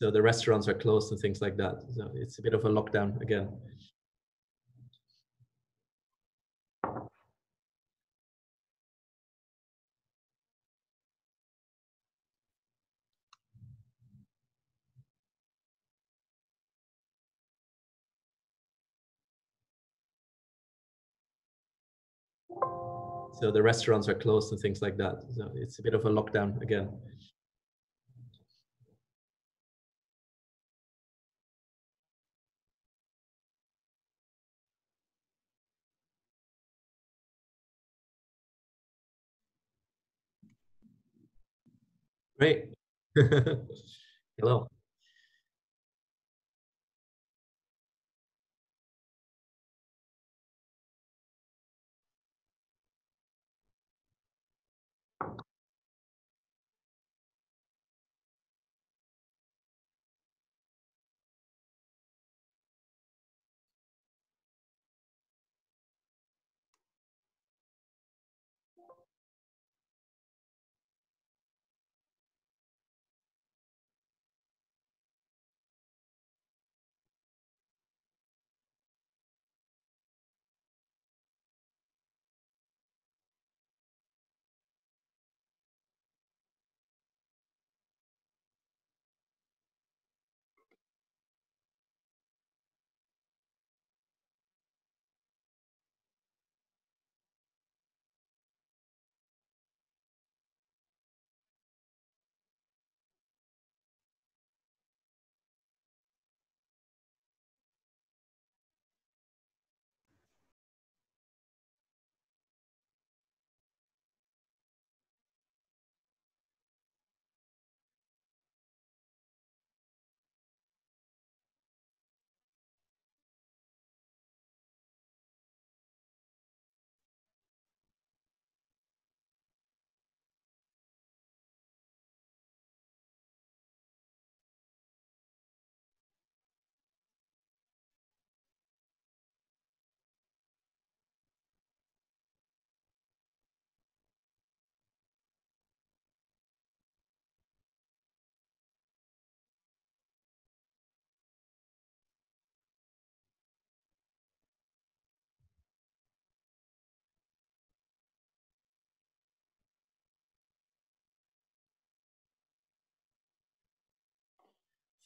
so the restaurants are closed and things like that. So it's a bit of a lockdown again. so the restaurants are closed and things like that. So it's a bit of a lockdown again. Great. Hello.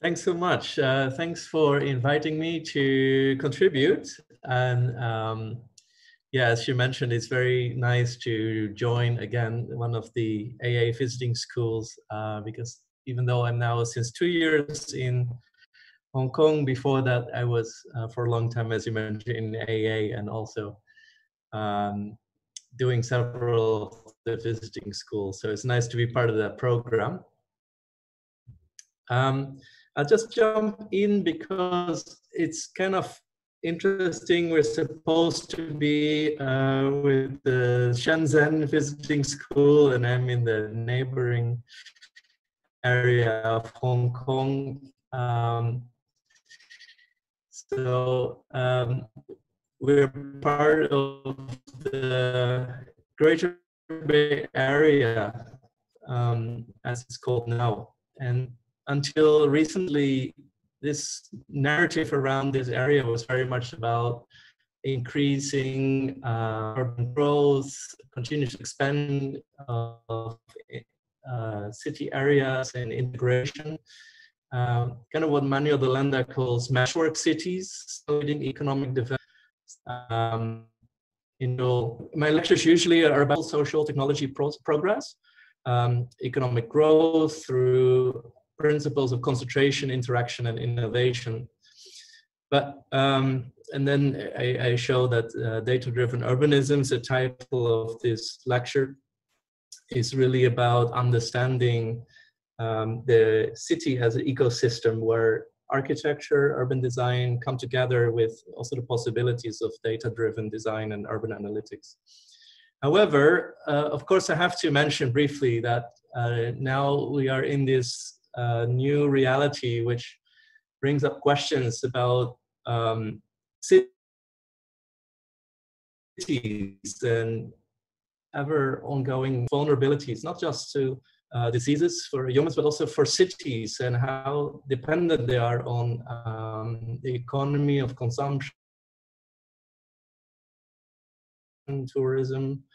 Thanks so much. Uh, thanks for inviting me to contribute. And um, yeah, as you mentioned, it's very nice to join again one of the AA visiting schools uh, because even though I'm now since two years in Hong Kong, before that I was uh, for a long time, as you mentioned, in AA and also um, doing several of the visiting schools. So it's nice to be part of that program. Um, I'll just jump in because it's kind of interesting. We're supposed to be uh, with the Shenzhen visiting school, and I'm in the neighboring area of Hong Kong. Um, so um, we're part of the Greater Bay Area, um, as it's called now, and until recently, this narrative around this area was very much about increasing uh, urban growth, continuous expand of uh, city areas and integration. Uh, kind of what Manuel de Landa calls meshwork cities, leading economic development. Um, you know, my lectures usually are about social technology pro progress, um, economic growth through principles of concentration, interaction, and innovation. But um, and then I, I show that uh, data-driven urbanism, is the title of this lecture, is really about understanding um, the city as an ecosystem where architecture, urban design come together with also the possibilities of data-driven design and urban analytics. However, uh, of course, I have to mention briefly that uh, now we are in this a new reality which brings up questions about um, cities and ever ongoing vulnerabilities, not just to uh, diseases for humans, but also for cities and how dependent they are on um, the economy of consumption, and tourism, uh,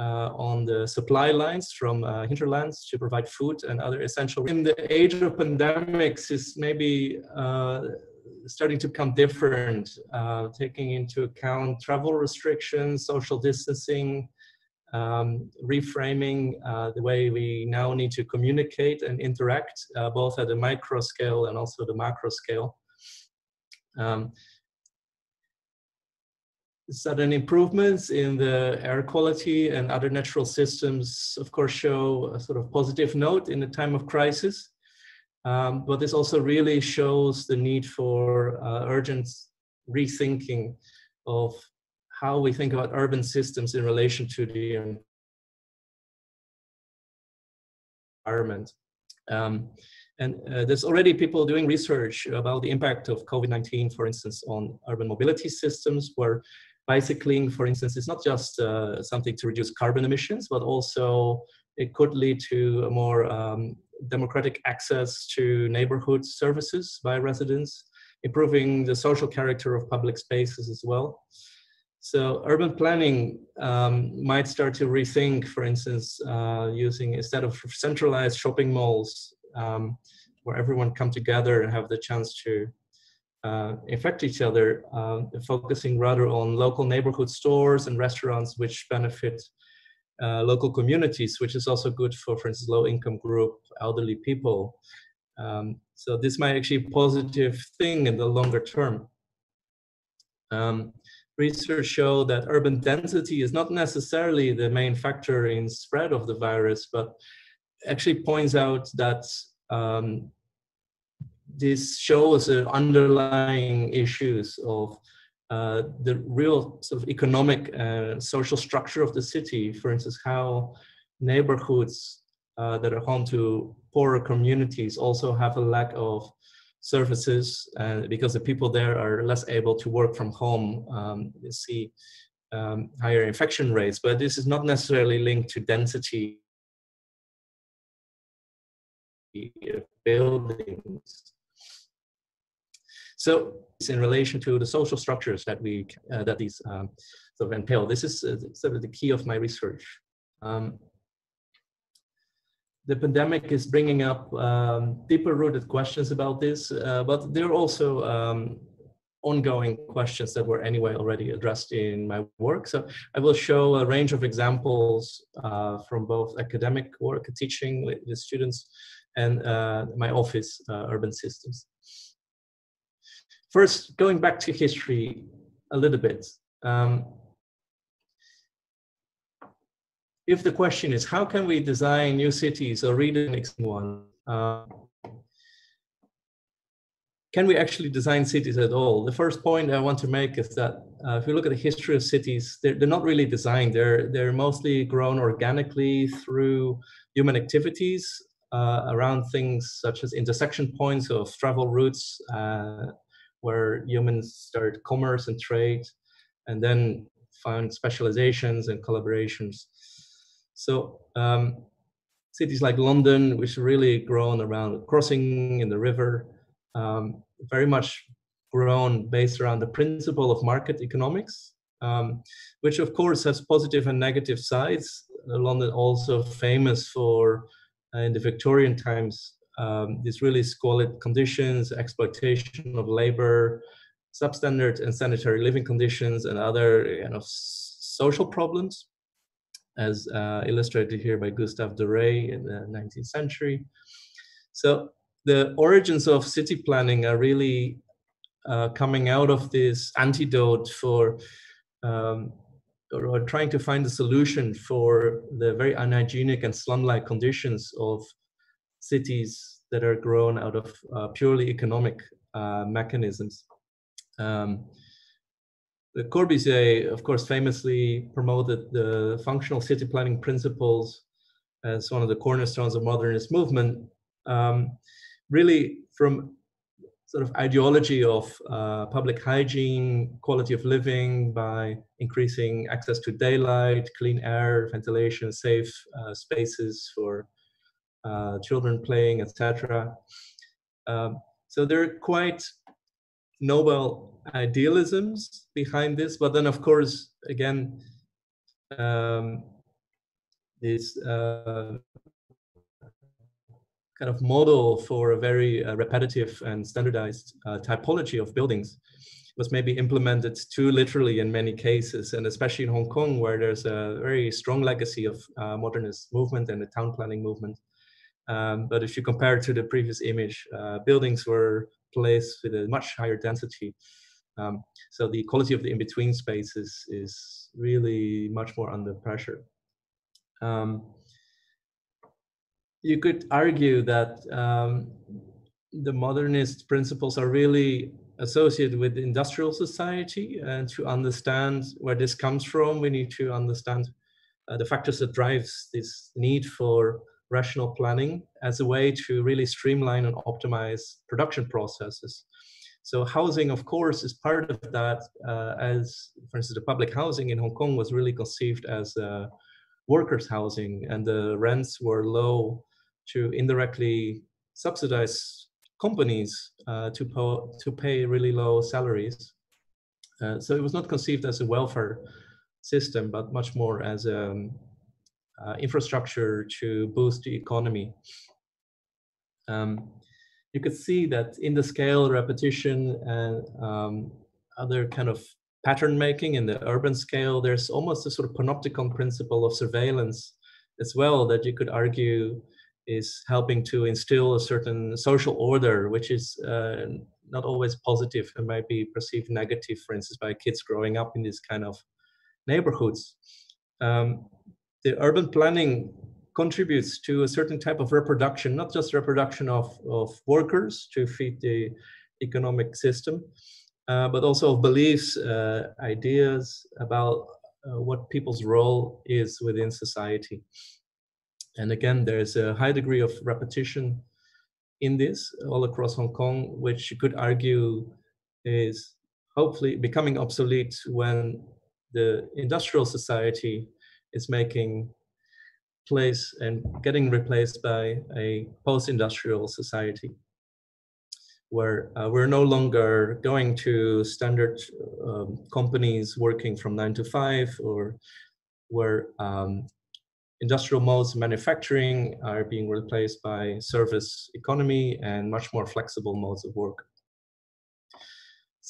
on the supply lines from uh, hinterlands to provide food and other essential. In the age of pandemics, is maybe uh, starting to become different, uh, taking into account travel restrictions, social distancing, um, reframing uh, the way we now need to communicate and interact, uh, both at the micro scale and also the macro scale. Um, sudden improvements in the air quality and other natural systems, of course, show a sort of positive note in a time of crisis. Um, but this also really shows the need for uh, urgent rethinking of how we think about urban systems in relation to the environment. Um, and uh, there's already people doing research about the impact of COVID-19, for instance, on urban mobility systems, where bicycling, for instance, is not just uh, something to reduce carbon emissions, but also it could lead to a more um, democratic access to neighborhood services by residents, improving the social character of public spaces as well. So urban planning um, might start to rethink, for instance, uh, using instead of centralized shopping malls um, where everyone come together and have the chance to uh, infect each other, uh, focusing rather on local neighborhood stores and restaurants which benefit uh, local communities, which is also good for, for instance, low income group, elderly people. Um, so this might actually be positive thing in the longer term. Um, research show that urban density is not necessarily the main factor in spread of the virus, but actually points out that um, this shows the underlying issues of uh, the real sort of economic and social structure of the city. For instance, how neighborhoods uh, that are home to poorer communities also have a lack of services and because the people there are less able to work from home um, you see um, higher infection rates but this is not necessarily linked to density buildings so it's in relation to the social structures that we uh, that these um, sort of entail this is uh, sort of the key of my research um, the pandemic is bringing up um, deeper rooted questions about this, uh, but there are also um, ongoing questions that were anyway already addressed in my work. So I will show a range of examples uh, from both academic work, teaching with, with students, and uh, my office, uh, urban systems. First, going back to history a little bit. Um, if the question is how can we design new cities or redefine one, uh, can we actually design cities at all? The first point I want to make is that uh, if you look at the history of cities, they're, they're not really designed. They're, they're mostly grown organically through human activities uh, around things such as intersection points of travel routes uh, where humans start commerce and trade and then found specializations and collaborations. So um, cities like London, which really grown around crossing in the river, um, very much grown based around the principle of market economics, um, which of course has positive and negative sides. London also famous for, uh, in the Victorian times, um, these really squalid conditions, exploitation of labor, substandard and sanitary living conditions, and other social problems as uh, illustrated here by Gustave Doré in the 19th century. So the origins of city planning are really uh, coming out of this antidote for um, or, trying to find a solution for the very unhygienic and slum-like conditions of cities that are grown out of uh, purely economic uh, mechanisms. Um, Le Corbusier, of course, famously promoted the functional city planning principles as one of the cornerstones of modernist movement. Um, really, from sort of ideology of uh, public hygiene, quality of living by increasing access to daylight, clean air, ventilation, safe uh, spaces for uh, children playing, etc. Um, so there are quite noble idealisms behind this, but then of course, again, um, this uh, kind of model for a very uh, repetitive and standardized uh, typology of buildings was maybe implemented too literally in many cases, and especially in Hong Kong, where there's a very strong legacy of uh, modernist movement and the town planning movement. Um, but if you compare to the previous image, uh, buildings were placed with a much higher density. Um, so the quality of the in-between spaces is really much more under pressure. Um, you could argue that um, the modernist principles are really associated with industrial society and to understand where this comes from we need to understand uh, the factors that drives this need for rational planning as a way to really streamline and optimize production processes so housing of course is part of that uh, as for instance the public housing in hong kong was really conceived as uh, workers housing and the rents were low to indirectly subsidize companies uh, to, po- to pay really low salaries. Uh, so it was not conceived as a welfare system, but much more as a um, infrastructure to boost the economy. Um, you could see that in the scale, repetition, and um, other kind of pattern making in the urban scale, there's almost a sort of panopticon principle of surveillance as well that you could argue is helping to instill a certain social order, which is uh, not always positive and might be perceived negative, for instance, by kids growing up in these kind of neighborhoods. Um, the urban planning contributes to a certain type of reproduction, not just reproduction of, of workers to feed the economic system, uh, but also of beliefs, uh, ideas about uh, what people's role is within society. And again, there's a high degree of repetition in this all across Hong Kong, which you could argue is hopefully becoming obsolete when the industrial society is making place and getting replaced by a post-industrial society where uh, we're no longer going to standard um, companies working from nine to five or where um, industrial modes of manufacturing are being replaced by service economy and much more flexible modes of work.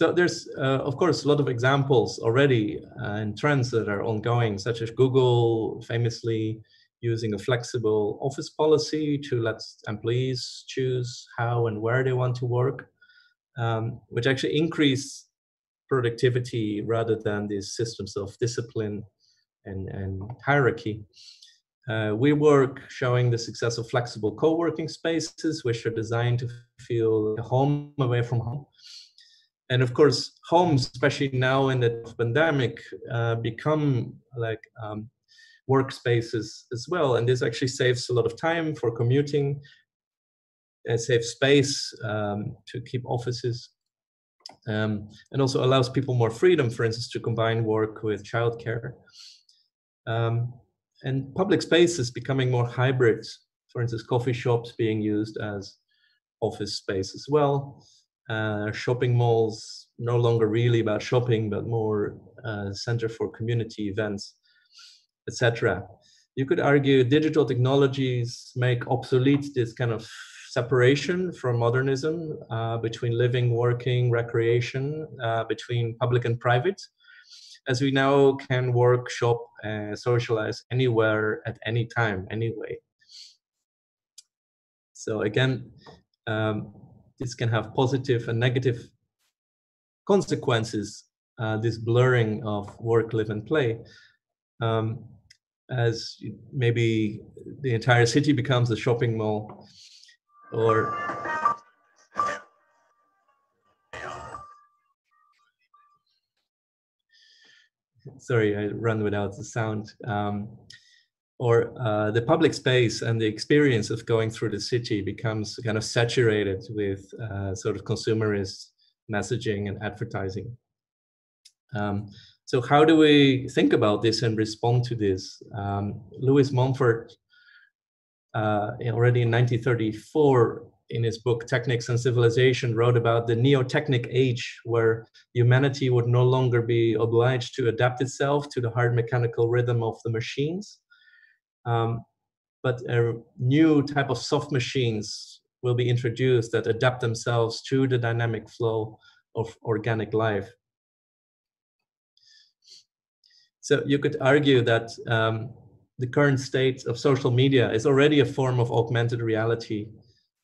So there's, uh, of course, a lot of examples already uh, and trends that are ongoing, such as Google famously using a flexible office policy to let employees choose how and where they want to work, um, which actually increase productivity rather than these systems of discipline and, and hierarchy. Uh, WeWork showing the success of flexible co-working spaces, which are designed to feel home away from home. And of course, homes, especially now in the pandemic, uh, become like um, workspaces as well. And this actually saves a lot of time for commuting, and saves space um, to keep offices, um, and also allows people more freedom, for instance, to combine work with childcare. Um, and public spaces becoming more hybrid. For instance, coffee shops being used as office space as well. Uh, shopping malls no longer really about shopping, but more uh, center for community events, etc. You could argue digital technologies make obsolete this kind of separation from modernism uh, between living, working, recreation, uh, between public and private as we now can work, shop, socialize anywhere at any time, anyway. So again, um, this can have positive and negative consequences, uh, this blurring of work, live, and play. Um, as maybe the entire city becomes a shopping mall or sorry, I run without the sound. Um, or uh, the public space and the experience of going through the city becomes kind of saturated with uh, sort of consumerist messaging and advertising. Um, so how do we think about this and respond to this? Um, Lewis Mumford uh, already in 1934 in his book Technics and Civilization wrote about the neo-technic age where humanity would no longer be obliged to adapt itself to the hard mechanical rhythm of the machines. Um, but a new type of soft machines will be introduced that adapt themselves to the dynamic flow of organic life. So you could argue that um, the current state of social media is already a form of augmented reality,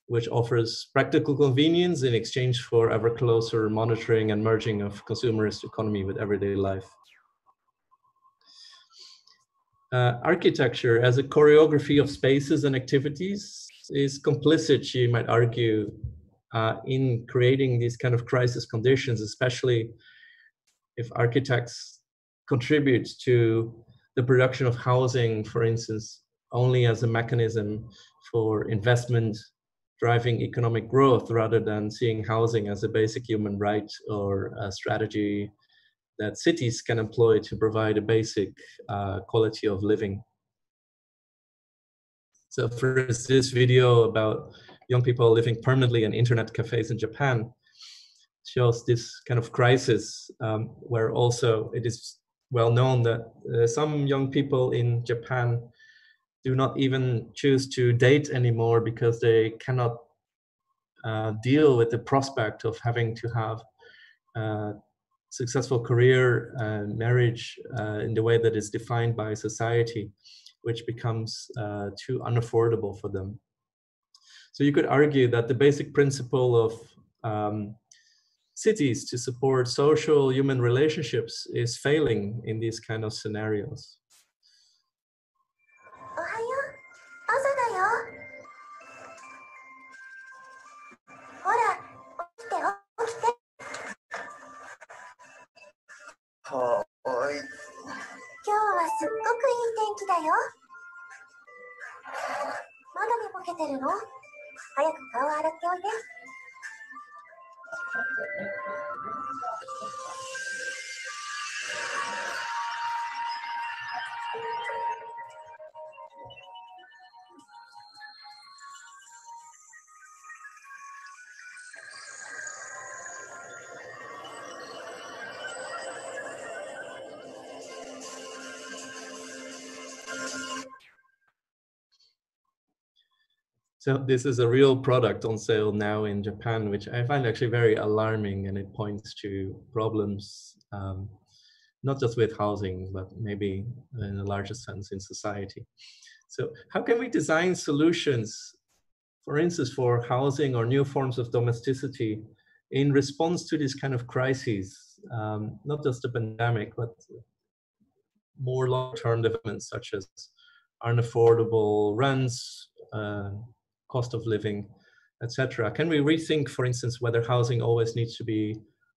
which offers practical convenience in exchange for ever closer monitoring and merging of consumerist economy with everyday life. Uh, architecture as a choreography of spaces and activities is complicit, you might argue, uh, in creating these kind of crisis conditions, especially if architects contribute to the production of housing, for instance, only as a mechanism for investment driving economic growth rather than seeing housing as a basic human right or a strategy that cities can employ to provide a basic uh, quality of living. So for this video about young people living permanently in internet cafes in Japan shows this kind of crisis um, where also it is well known that uh, some young people in Japan do not even choose to date anymore because they cannot uh, deal with the prospect of having to have uh, successful career and uh, marriage uh, in the way that is defined by society, which becomes uh, too unaffordable for them. So you could argue that the basic principle of um, cities to support social human relationships is failing in these kind of scenarios. だよ。まだ寝ぼけてるの？早く顔洗っておいで。So this is a real product on sale now in Japan, which I find actually very alarming, and it points to problems um, not just with housing, but maybe in a larger sense in society. So how can we design solutions, for instance, for housing or new forms of domesticity in response to these kind of crises, um, not just the pandemic, but more long-term developments such as unaffordable rents, uh, cost of living, etc. Can we rethink, for instance, whether housing always needs to be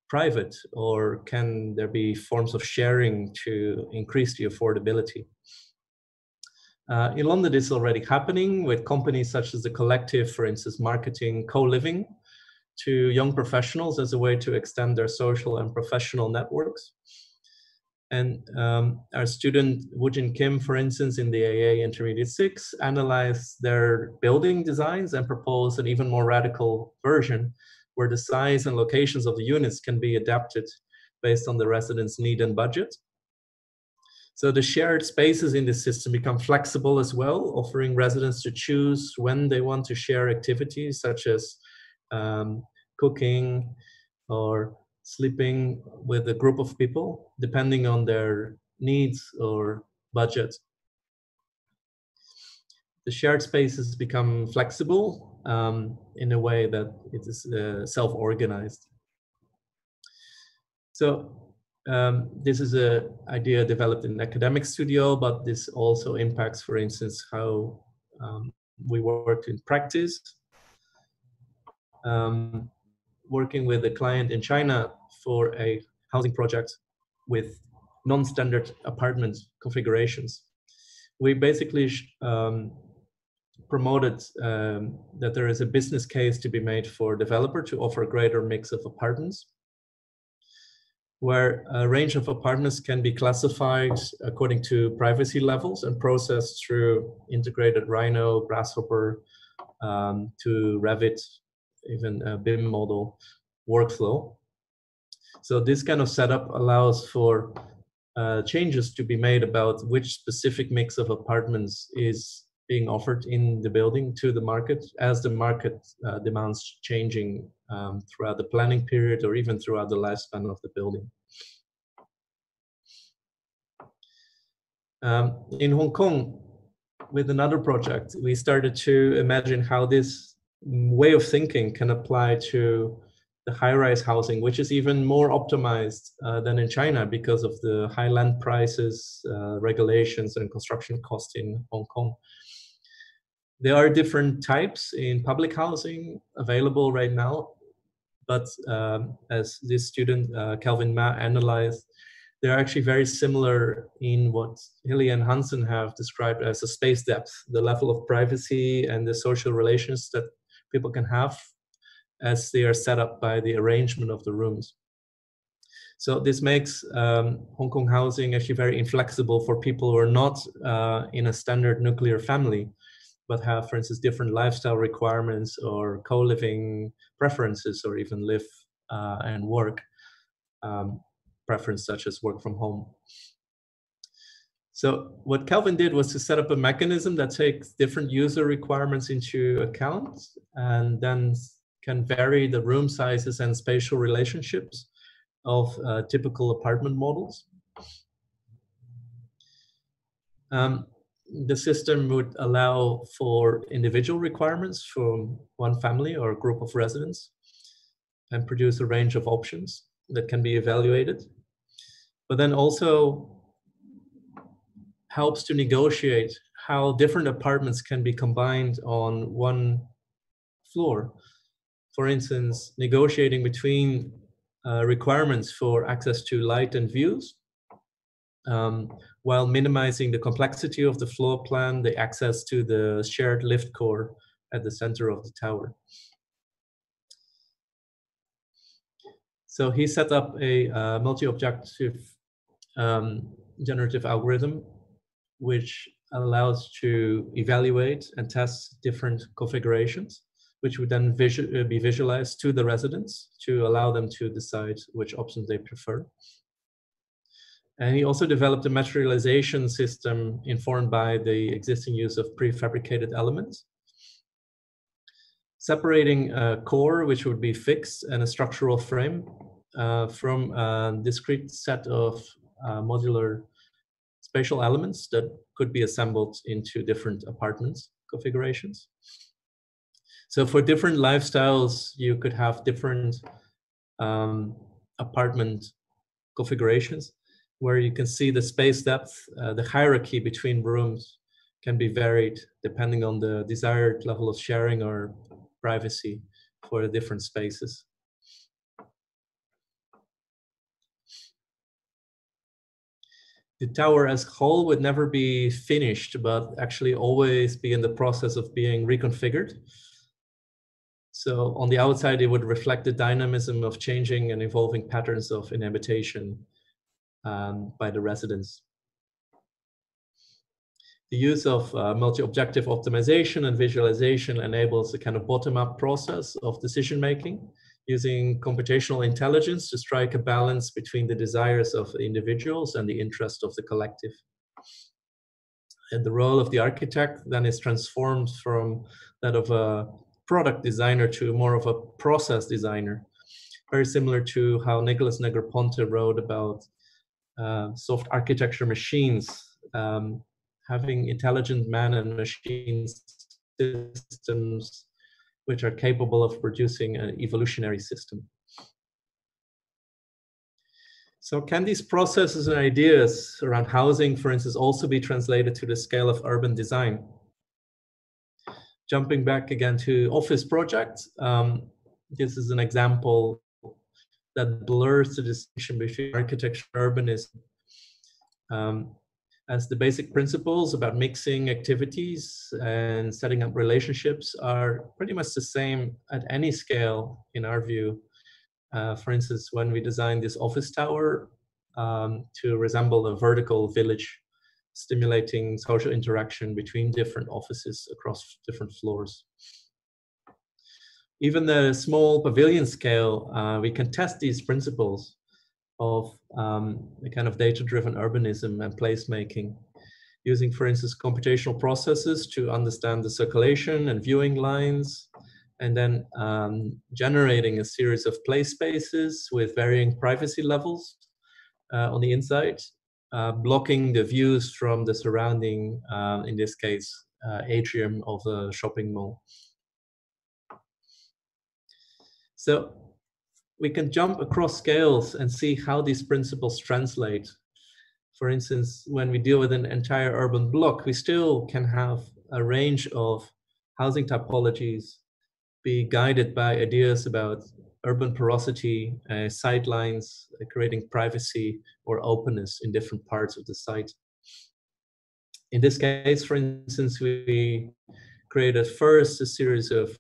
private or can there be forms of sharing to increase the affordability? Uh, in London, this is already happening with companies such as the Collective, for instance, marketing co-living to young professionals as a way to extend their social and professional networks. And um, our student Woojin Kim, for instance, in the AA Intermediate 6, analyzed their building designs and proposed an even more radical version where the size and locations of the units can be adapted based on the resident's need and budget. So the shared spaces in the system become flexible as well, offering residents to choose when they want to share activities such as um, cooking or sleeping with a group of people depending on their needs or budget. The shared spaces become flexible um, in a way that it is uh, self-organized. So um, this is an idea developed in academic studio, but this also impacts, for instance, how um, we work in practice. Um, working with a client in China for a housing project with non-standard apartment configurations. We basically um, promoted um, that there is a business case to be made for developer to offer a greater mix of apartments. where a range of apartments can be classified according to privacy levels and processed through integrated Rhino, Grasshopper um, to Revit, even a BIM model workflow. So this kind of setup allows for uh, changes to be made about which specific mix of apartments is being offered in the building to the market as the market uh, demands changing um, throughout the planning period or even throughout the lifespan of the building. Um, in Hong Kong, with another project, we started to imagine how this way of thinking can apply to the high-rise housing, which is even more optimized uh, than in China because of the high land prices, uh, regulations, and construction costs in Hong Kong. There are different types in public housing available right now, but um, as this student, uh, Kelvin Ma, analyzed, they're actually very similar in what Hillier and Hanson have described as a space depth, the level of privacy and the social relations that people can have as they are set up by the arrangement of the rooms. So this makes um, Hong Kong housing actually very inflexible for people who are not uh, in a standard nuclear family but have, for instance, different lifestyle requirements or co-living preferences, or even live uh, and work um, preference, such as work from home. So what Calvin did was to set up a mechanism that takes different user requirements into account and then can vary the room sizes and spatial relationships of uh, typical apartment models. Um, the system would allow for individual requirements from one family or group of residents and produce a range of options that can be evaluated. But then also helps to negotiate how different apartments can be combined on one floor. For instance, negotiating between uh, requirements for access to light and views um, while minimizing the complexity of the floor plan, the access to the shared lift core at the center of the tower. So he set up a uh, multi-objective um, generative algorithm, which allows to evaluate and test different configurations, which would then visu uh, be visualized to the residents to allow them to decide which options they prefer. And he also developed a materialization system informed by the existing use of prefabricated elements. Separating a core, which would be fixed, and a structural frame uh, from a discrete set of uh, modular spatial elements that could be assembled into different apartments configurations. So for different lifestyles, you could have different um, apartment configurations where you can see the space depth, uh, the hierarchy between rooms can be varied depending on the desired level of sharing or privacy for the different spaces. The tower as whole would never be finished, but actually always be in the process of being reconfigured. So on the outside, it would reflect the dynamism of changing and evolving patterns of inhabitation um, by the residents. The use of uh, multi-objective optimization and visualization enables a kind of bottom-up process of decision-making using computational intelligence to strike a balance between the desires of individuals and the interest of the collective. And the role of the architect then is transformed from that of a product designer to more of a process designer, very similar to how Nicholas Negroponte wrote about uh, soft architecture machines, um, having intelligent man and machine systems which are capable of producing an evolutionary system. So can these processes and ideas around housing, for instance, also be translated to the scale of urban design? Jumping back again to office projects, um, this is an example that blurs the distinction between architecture and urbanism. Um, as the basic principles about mixing activities and setting up relationships are pretty much the same at any scale, in our view, Uh, for instance, when we designed this office tower um, to resemble a vertical village, stimulating social interaction between different offices across different floors. Even the small pavilion scale, uh, we can test these principles of um, a kind of data-driven urbanism and placemaking using, for instance, computational processes to understand the circulation and viewing lines, and then um, generating a series of play spaces with varying privacy levels uh, on the inside, uh, blocking the views from the surrounding, uh, in this case, uh, atrium of the shopping mall. So we can jump across scales and see how these principles translate. For instance, when we deal with an entire urban block, we still can have a range of housing typologies be guided by ideas about urban porosity, uh, sightlines, uh, creating privacy or openness in different parts of the site. In this case, for instance, we created first a series of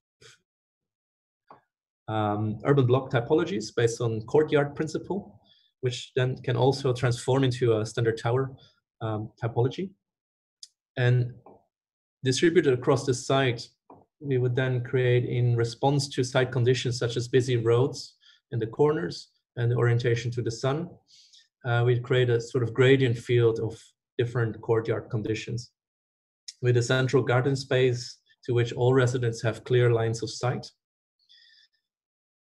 um, urban block typologies based on courtyard principle, which then can also transform into a standard tower um, typology. And distributed across the site, we would then create in response to site conditions such as busy roads in the corners and the orientation to the sun. Uh, we create a sort of gradient field of different courtyard conditions with a central garden space to which all residents have clear lines of sight.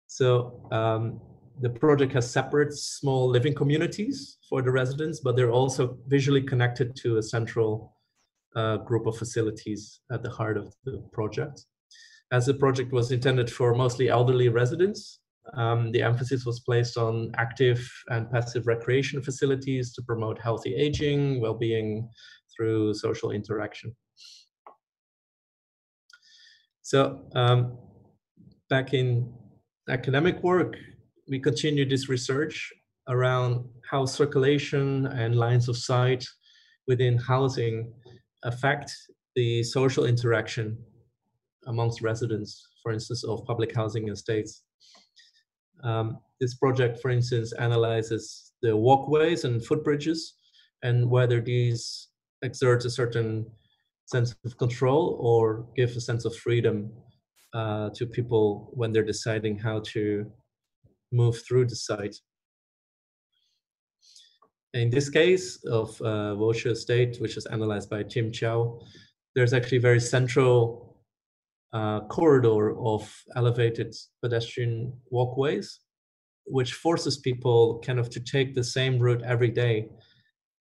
So um, the project has separate small living communities for the residents, but they're also visually connected to a central uh, group of facilities at the heart of the project. As the project was intended for mostly elderly residents, um, the emphasis was placed on active and passive recreation facilities to promote healthy aging, well-being through social interaction. So um, back in academic work, we continued this research around how circulation and lines of sight within housing affect the social interaction amongst residents, for instance, of public housing estates. Um, this project, for instance, analyzes the walkways and footbridges and whether these exert a certain sense of control or give a sense of freedom uh, to people when they're deciding how to move through the site. In this case of uh, Wo Che Estate, which is analyzed by Tim Chow, there's actually a very central uh, corridor of elevated pedestrian walkways, which forces people kind of to take the same route every day,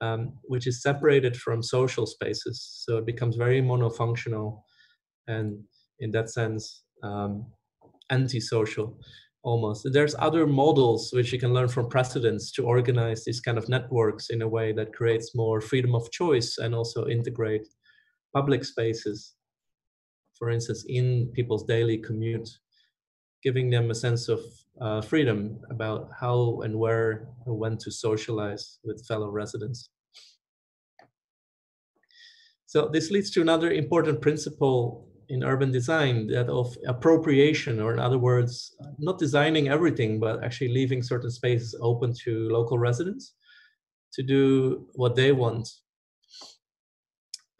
um, which is separated from social spaces. So it becomes very monofunctional and in that sense, um, antisocial almost. There's other models which you can learn from precedents to organize these kind of networks in a way that creates more freedom of choice and also integrate public spaces, for instance, in people's daily commute, giving them a sense of uh, freedom about how and where and when to socialize with fellow residents. So this leads to another important principle in urban design that of appropriation, or in other words, not designing everything, but actually leaving certain spaces open to local residents to do what they want.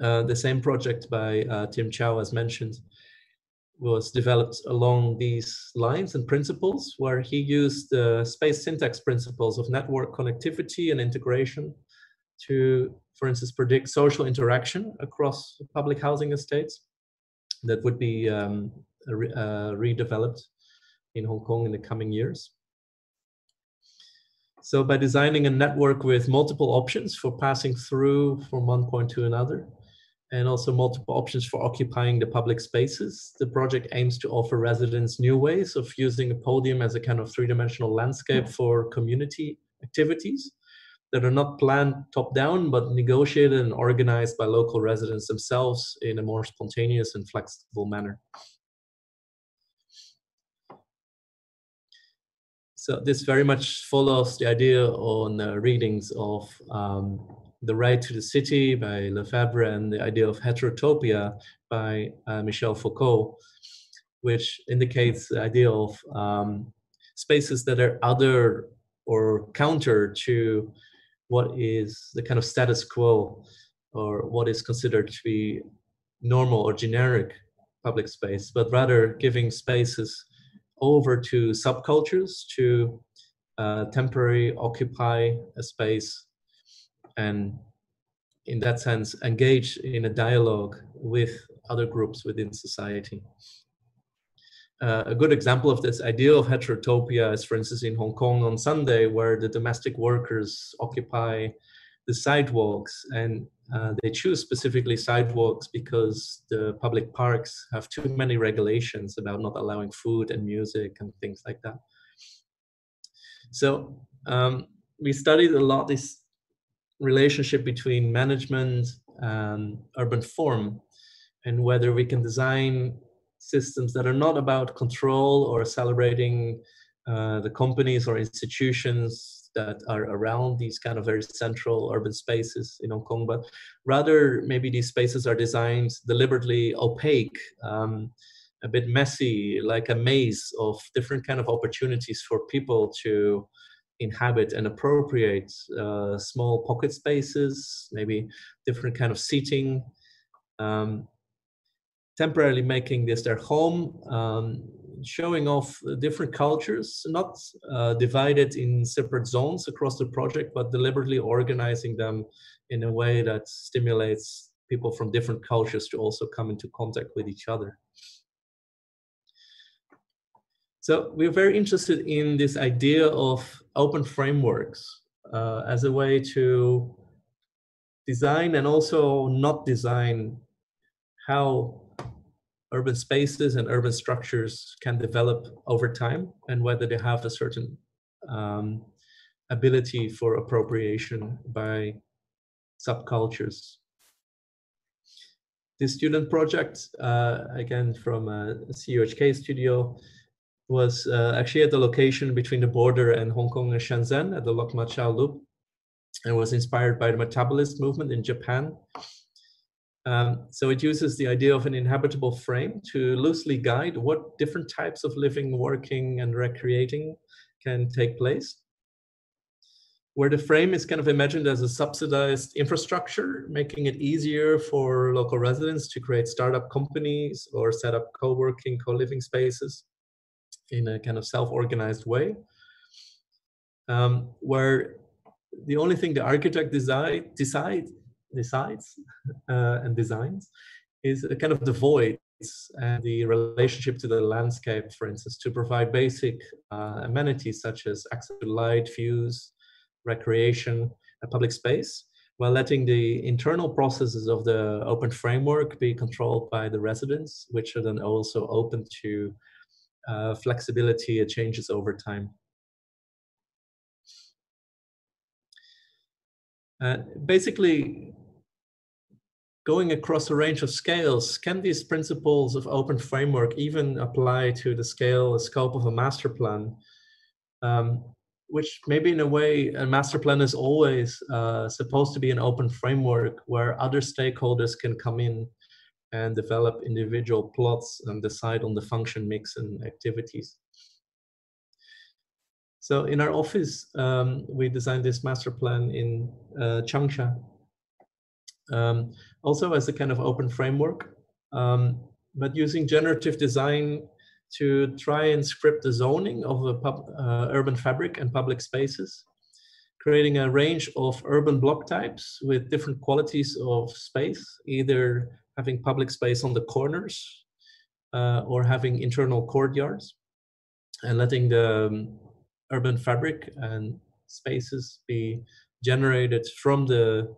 Uh, the same project by uh, Tim Chow, as mentioned, was developed along these lines and principles, where he used the space syntax principles of network connectivity and integration to, for instance, predict social interaction across public housing estates that would be um, re uh, redeveloped in Hong Kong in the coming years. So by designing a network with multiple options for passing through from one point to another, and also multiple options for occupying the public spaces, the project aims to offer residents new ways of using a podium as a kind of three-dimensional landscape for community activities that are not planned top down, but negotiated and organized by local residents themselves in a more spontaneous and flexible manner. So this very much follows the idea on uh, readings of um, The Right to the City by Lefebvre and the idea of heterotopia by uh, Michel Foucault, which indicates the idea of um, spaces that are other or counter to what is the kind of status quo or what is considered to be normal or generic public space, but rather giving spaces over to subcultures to uh, temporary occupy a space and in that sense engage in a dialogue with other groups within society. Uh, a good example of this idea of heterotopia is, for instance, in Hong Kong on Sunday, where the domestic workers occupy the sidewalks and uh, they choose specifically sidewalks because the public parks have too many regulations about not allowing food and music and things like that. So um, we studied a lot this relationship between management and urban form and whether we can design systems that are not about control or celebrating uh, the companies or institutions that are around these kind of very central urban spaces in Hong Kong, but rather maybe these spaces are designed deliberately opaque, um, a bit messy, like a maze of different kind of opportunities for people to inhabit and appropriate uh, small pocket spaces, maybe different kind of seating, um, temporarily making this their home, um, showing off different cultures, not uh, divided in separate zones across the project, but deliberately organizing them in a way that stimulates people from different cultures to also come into contact with each other. So we're very interested in this idea of open frameworks uh, as a way to design and also not design how urban spaces and urban structures can develop over time and whether they have a certain um, ability for appropriation by subcultures. This student project, uh, again from a CUHK studio, was uh, actually at the location between the border and Hong Kong and Shenzhen at the Lok Ma Chau Loop and was inspired by the metabolist movement in Japan. Um, so it uses the idea of an inhabitable frame to loosely guide what different types of living, working, and recreating can take place. Where the frame is kind of imagined as a subsidized infrastructure, making it easier for local residents to create startup companies or set up co-working, co-living spaces in a kind of self-organized way, um, where the only thing the architect decide, decide, decides uh, and designs is a kind of the voids and the relationship to the landscape, for instance, to provide basic uh, amenities such as access to light, views, recreation, a public space, while letting the internal processes of the open framework be controlled by the residents, which are then also open to uh, flexibility, it changes over time. Uh, basically, going across a range of scales, can these principles of open framework even apply to the scale, the scope of a master plan? Um, which maybe in a way, a master plan is always uh, supposed to be an open framework where other stakeholders can come in and develop individual plots and decide on the function mix and activities. So in our office, um, we designed this master plan in uh, Changsha, um, also as a kind of open framework, um, but using generative design to try and script the zoning of a pub, uh, urban fabric and public spaces, creating a range of urban block types with different qualities of space, either having public space on the corners uh, or having internal courtyards and letting the um, urban fabric and spaces be generated from the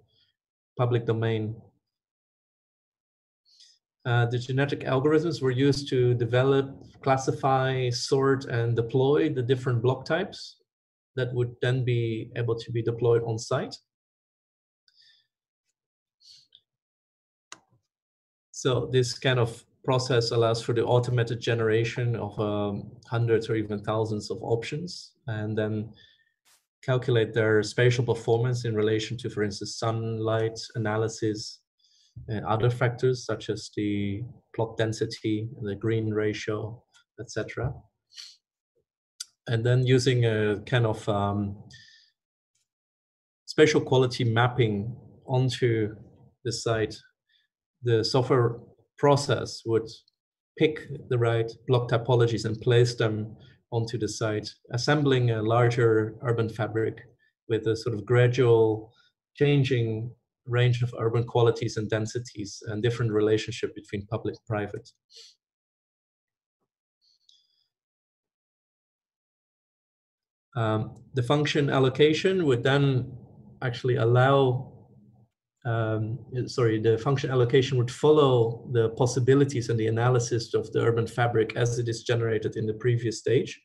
public domain. Uh, the genetic algorithms were used to develop, classify, sort, and deploy the different block types that would then be able to be deployed on site. So this kind of process allows for the automated generation of um, hundreds or even thousands of options and then calculate their spatial performance in relation to, for instance, sunlight analysis other factors such as the plot density, the green ratio, etc. and then using a kind of um, spatial quality mapping onto the site, the software process would pick the right block typologies and place them onto the site, assembling a larger urban fabric with a sort of gradual changing range of urban qualities and densities and different relationship between public private. Um, the function allocation would then actually allow, um, sorry, the function allocation would follow the possibilities and the analysis of the urban fabric as it is generated in the previous stage.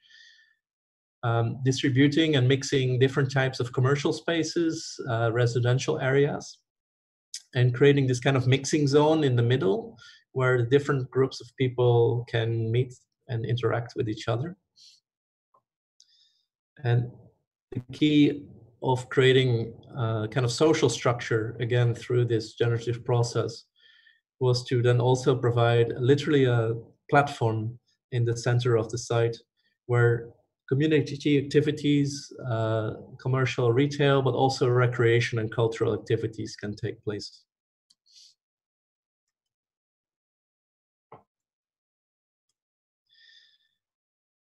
Um, distributing and mixing different types of commercial spaces, uh, residential areas, and creating this kind of mixing zone in the middle where the different groups of people can meet and interact with each other. And the key of creating a kind of social structure, again, through this generative process, was to then also provide literally a platform in the center of the site where community activities, uh, commercial retail, but also recreation and cultural activities can take place.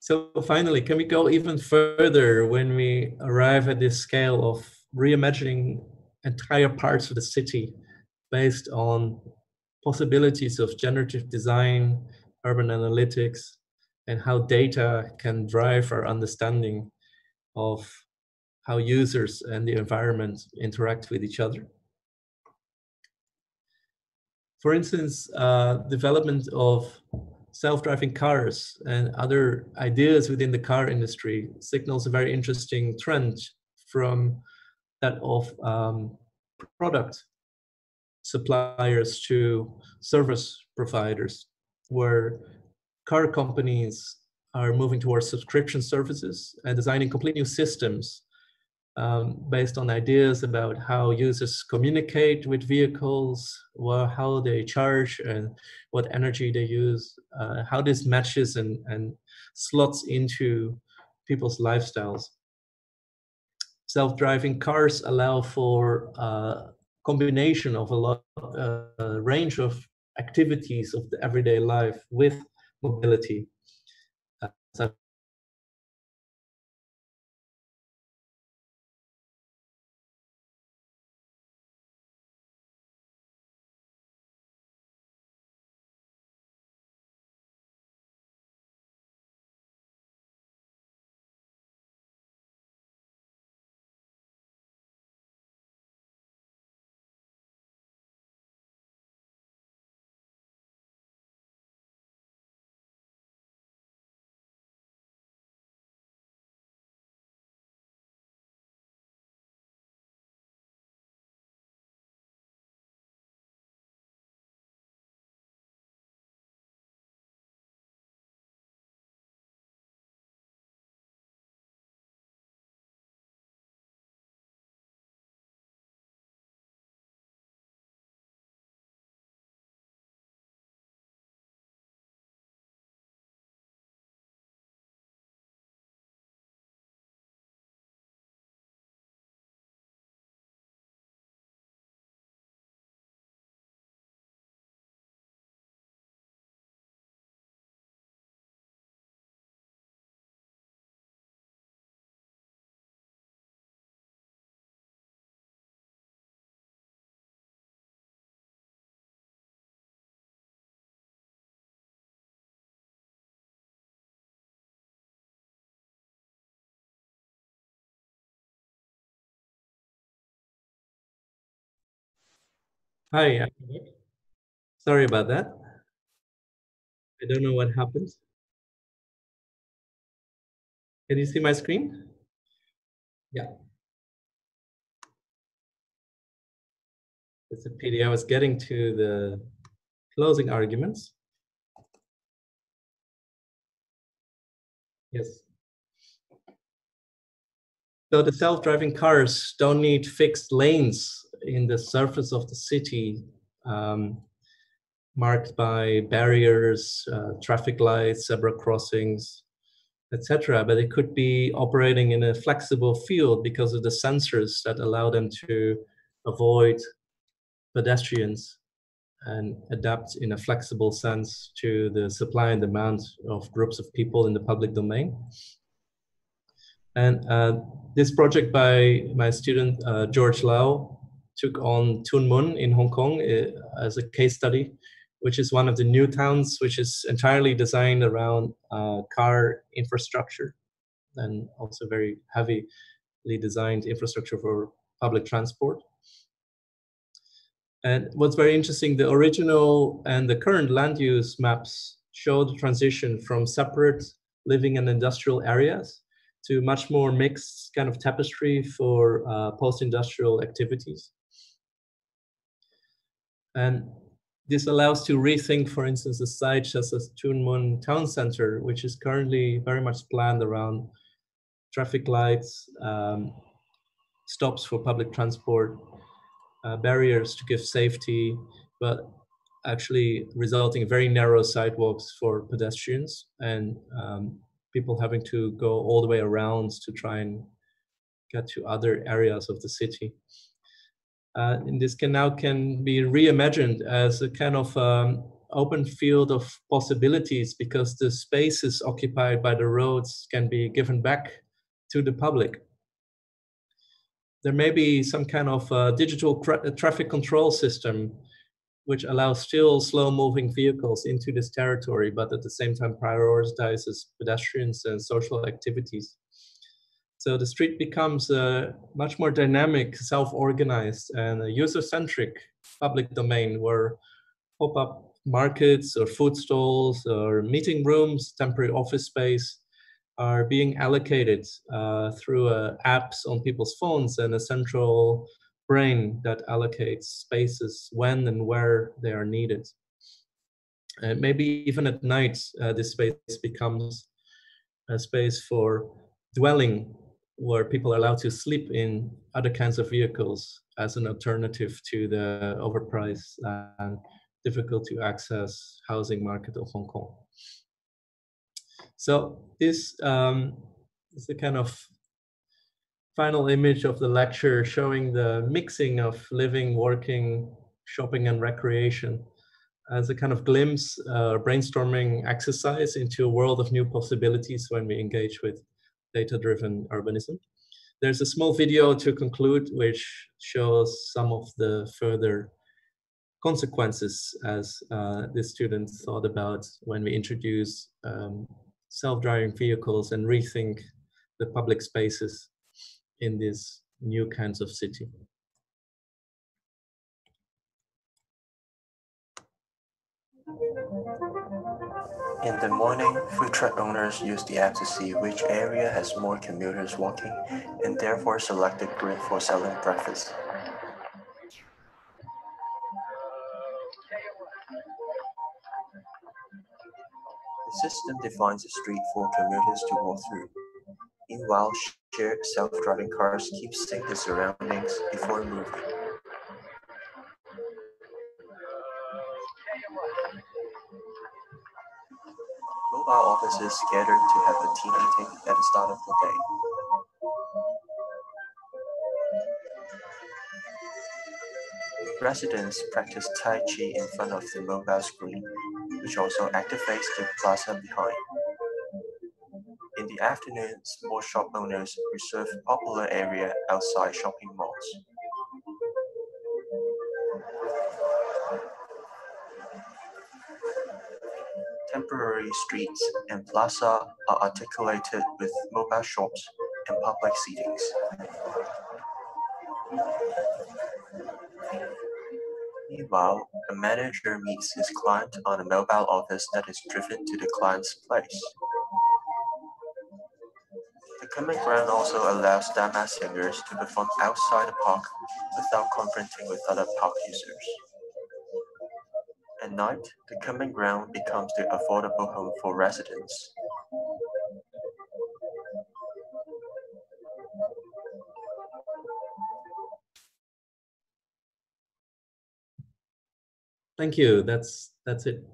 So finally, can we go even further when we arrive at this scale of reimagining entire parts of the city based on possibilities of generative design, urban analytics, and how data can drive our understanding of how users and the environment interact with each other. For instance, uh, development of self-driving cars and other ideas within the car industry signals a very interesting trend from that of um, product suppliers to service providers, where car companies are moving towards subscription services and designing complete new systems um, based on ideas about how users communicate with vehicles, well, how they charge and what energy they use, uh, how this matches and, and slots into people's lifestyles. Self-driving cars allow for a uh, combination of a lot, uh, range of activities of the everyday life with mobility. Uh, so Hi. Sorry about that. I don't know what happened. Can you see my screen? Yeah. It's a PD. I was getting to the closing arguments. Yes. So the self-driving cars don't need fixed lanes in the surface of the city um, marked by barriers, uh, traffic lights, zebra crossings, etc. But it could be operating in a flexible field because of the sensors that allow them to avoid pedestrians and adapt in a flexible sense to the supply and demand of groups of people in the public domain. And uh, this project by my student uh, George Lau took on Tuen Mun in Hong Kong uh, as a case study, which is one of the new towns which is entirely designed around uh, car infrastructure and also very heavily designed infrastructure for public transport. And what's very interesting, the original and the current land use maps show the transition from separate living and industrial areas to much more mixed kind of tapestry for uh, post-industrial activities. And this allows to rethink, for instance, a site such as Tuen Mun Town Center, which is currently very much planned around traffic lights, um, stops for public transport, uh, barriers to give safety, but actually resulting in very narrow sidewalks for pedestrians and um, people having to go all the way around to try and get to other areas of the city. Uh, and this can now can be reimagined as a kind of um, open field of possibilities because the spaces occupied by the roads can be given back to the public there may be some kind of uh, digital traffic control system which allows still slow moving vehicles into this territory, but at the same time prioritizes pedestrians and social activities. So the street becomes a much more dynamic, self-organized and user-centric public domain where pop-up markets or food stalls or meeting rooms, temporary office space are being allocated uh, through uh, apps on people's phones and a central brain that allocates spaces when and where they are needed. And maybe even at night, uh, this space becomes a space for dwelling where people are allowed to sleep in other kinds of vehicles as an alternative to the overpriced and difficult to access housing market of Hong Kong. So this um, is the kind of final image of the lecture showing the mixing of living, working, shopping, and recreation as a kind of glimpse, uh, brainstorming exercise into a world of new possibilities when we engage with data-driven urbanism. There's a small video to conclude which shows some of the further consequences as uh, the students thought about when we introduce um, self-driving vehicles and rethink the public spaces in these new kinds of city. In the morning, food truck owners use the app to see which area has more commuters walking and therefore select a grid for selling breakfast. The system defines a street for commuters to walk through. Meanwhile, shared self-driving cars keep seeing the surroundings before moving. Mobile offices gathered to have a team meeting at the start of the day. Residents practice Tai Chi in front of the mobile screen which also activates the plaza behind. In the afternoon, small shop owners reserve popular area outside shopping malls. Temporary streets and plaza are articulated with mobile shops and public seatings. Meanwhile, a manager meets his client on a mobile office that is driven to the client's place. The common ground also allows Dharma singers to perform outside the park without confronting with other park users. Night, the common ground becomes the affordable home for residents. Thank you. That's that's it.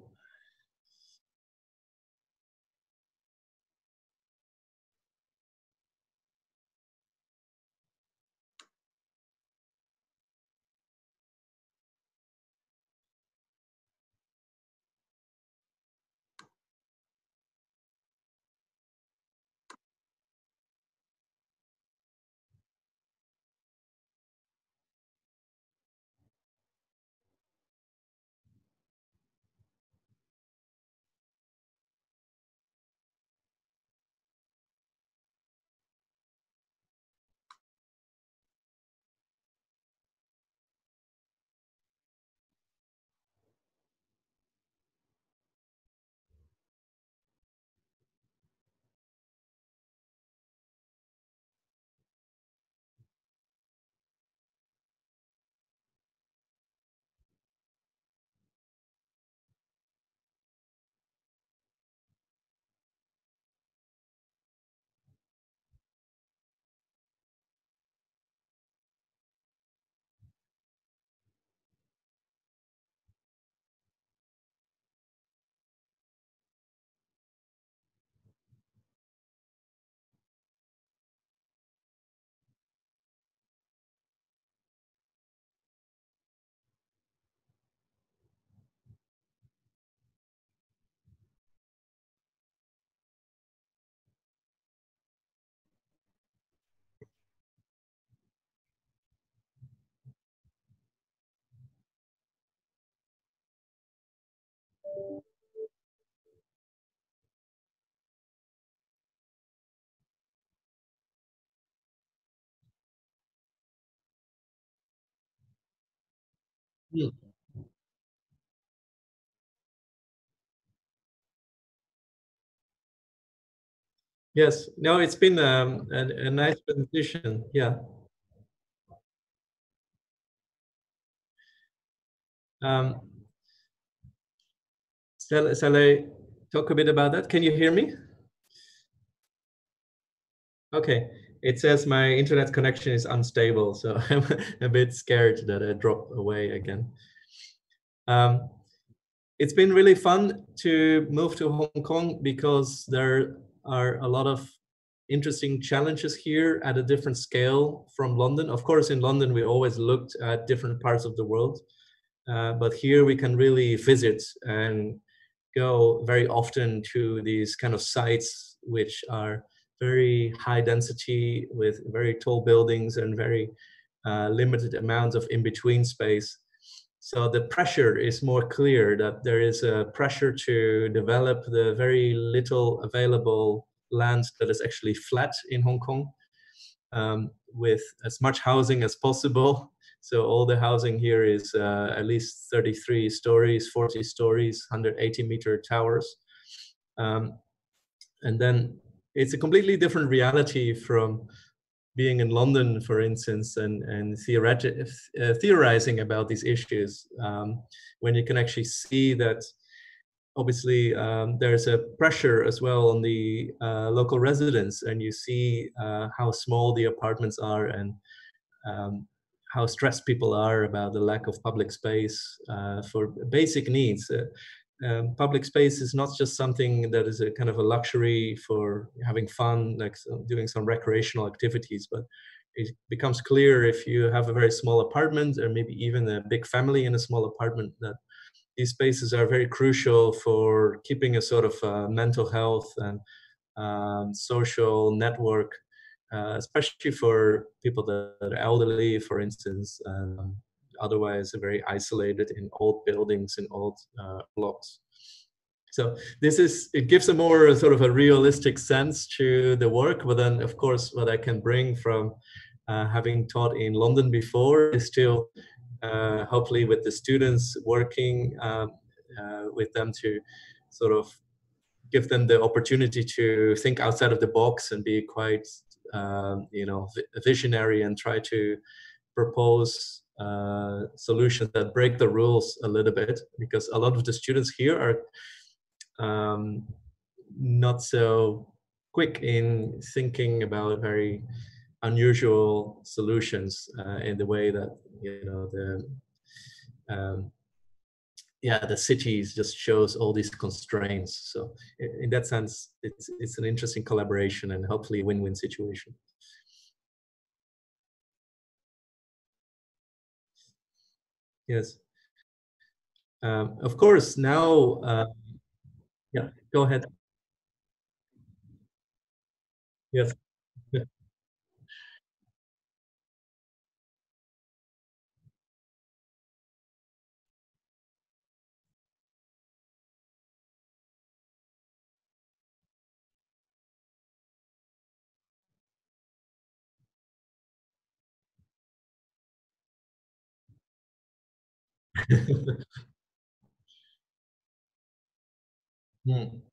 Yes, no, it's been um, a, a nice presentation. Yeah. Um, shall, shall I talk a bit about that? Can you hear me? Okay. It says my internet connection is unstable, so I'm a bit scared that I drop away again. Um, it's been really fun to move to Hong Kong because there are a lot of interesting challenges here at a different scale from London. Of course, in London, we always looked at different parts of the world, uh, but here we can really visit and go very often to these kind of sites which are very high density with very tall buildings and very uh, limited amounts of in-between space. So the pressure is more clear that there is a pressure to develop the very little available land that is actually flat in Hong Kong um, with as much housing as possible. So all the housing here is uh, at least 33 stories, 40 stories, 180 meter towers. Um, and then it's a completely different reality from being in London, for instance, and, and uh, theorizing about these issues, um, when you can actually see that obviously um, there's a pressure as well on the uh, local residents, and you see uh, how small the apartments are and um, how stressed people are about the lack of public space uh, for basic needs. Uh, um, public space is not just something that is a kind of a luxury for having fun, like doing some recreational activities, but it becomes clear if you have a very small apartment or maybe even a big family in a small apartment that these spaces are very crucial for keeping a sort of uh, mental health and um, social network, uh, especially for people that are elderly, for instance, um, otherwise very isolated in old buildings and old uh, blocks. So this is, it gives a more sort of a realistic sense to the work, but then of course what I can bring from uh, having taught in London before is still uh, hopefully with the students working um, uh, with them to sort of give them the opportunity to think outside of the box and be quite um, you know visionary and try to propose uh, solutions that break the rules a little bit because a lot of the students here are um, not so quick in thinking about very unusual solutions uh, in the way that you know the um, yeah the cities just shows all these constraints. So in that sense it's it's an interesting collaboration and hopefully win-win situation. Yes. Um, of course now uh, yeah go ahead. Yes hmm.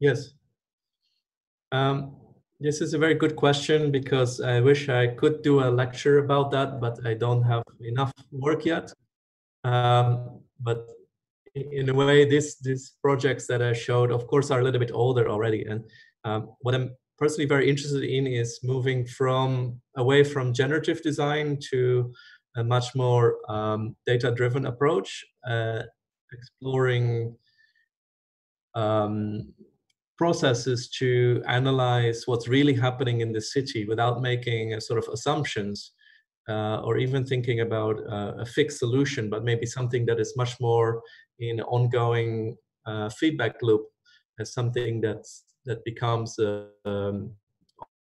Yes. Um, this is a very good question because I wish I could do a lecture about that, but I don't have enough work yet. Um, but in a way, this, these projects that I showed, of course, are a little bit older already. And um, what I'm personally very interested in is moving from away from generative design to a much more um, data-driven approach, uh, exploring um, processes to analyze what's really happening in the city without making a sort of assumptions uh, or even thinking about uh, a fixed solution, but maybe something that is much more in ongoing uh, feedback loop as something that's that becomes um,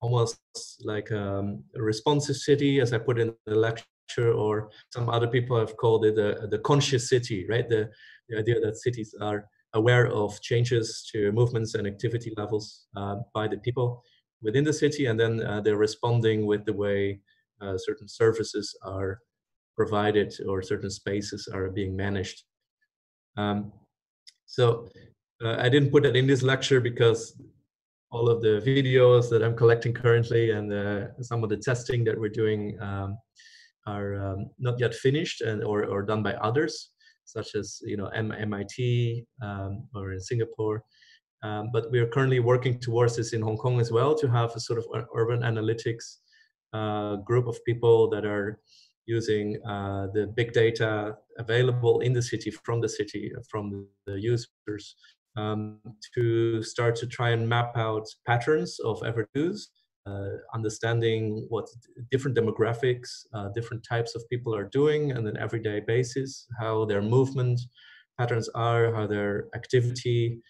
almost like um, a responsive city, as I put in the lecture, or some other people have called it the, the conscious city, right? The, the idea that cities are aware of changes to movements and activity levels uh, by the people within the city, and then uh, they're responding with the way uh, certain services are provided or certain spaces are being managed. Um, so uh, I didn't put that in this lecture because all of the videos that I'm collecting currently and uh, some of the testing that we're doing um, are um, not yet finished and or, or done by others, such as you know MIT um, or in Singapore. Um, but we are currently working towards this in Hong Kong as well to have a sort of urban analytics uh, group of people that are using uh, the big data available in the city from the city from the users um, to start to try and map out patterns of ever use, understanding what different demographics, uh, different types of people are doing on an everyday basis, how their movement patterns are, how their activity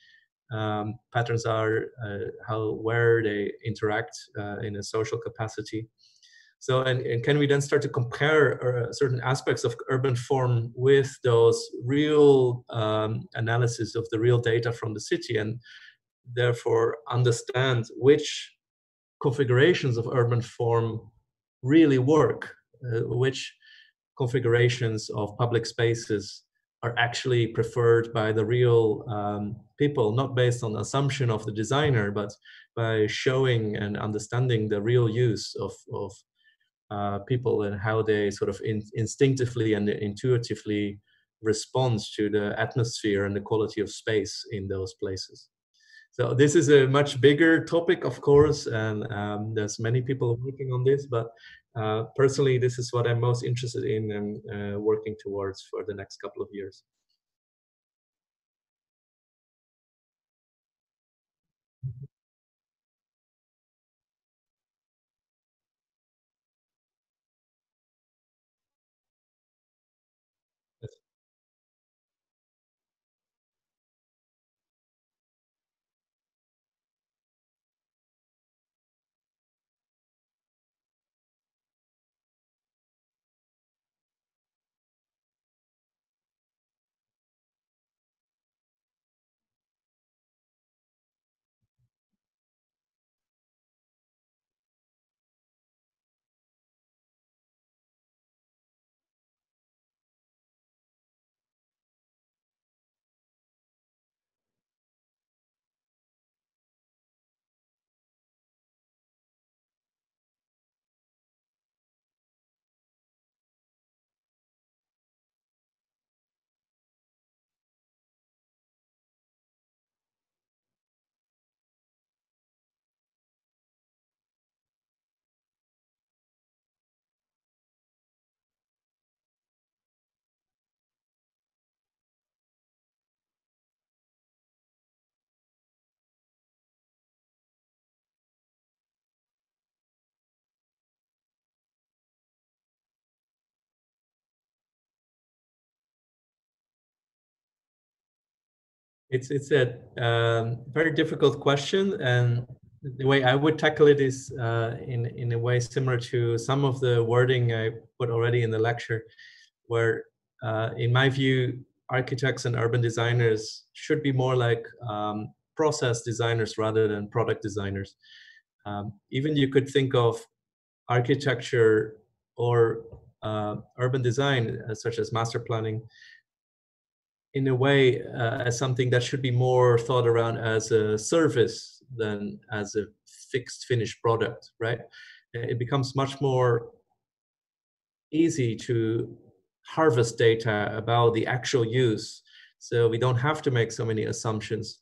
um, patterns are, uh, how where they interact uh, in a social capacity. So, and, and can we then start to compare uh, certain aspects of urban form with those real um, analysis of the real data from the city and therefore understand which configurations of urban form really work, uh, which configurations of public spaces are actually preferred by the real um, people, not based on assumption of the designer, but by showing and understanding the real use of, of uh, people and how they sort of in, instinctively and intuitively respond to the atmosphere and the quality of space in those places. So this is a much bigger topic, of course, and um, there's many people working on this. But uh, personally, this is what I'm most interested in and uh, working towards for the next couple of years. It's it's a um, very difficult question, and the way I would tackle it is uh, in in a way similar to some of the wording I put already in the lecture, where uh, in my view, architects and urban designers should be more like um, process designers rather than product designers. Um, even you could think of architecture or uh, urban design, uh, such as master planning, in a way uh, as something that should be more thought around as a service than as a fixed finished product right? It becomes much more easy to harvest data about the actual use so we don't have to make so many assumptions.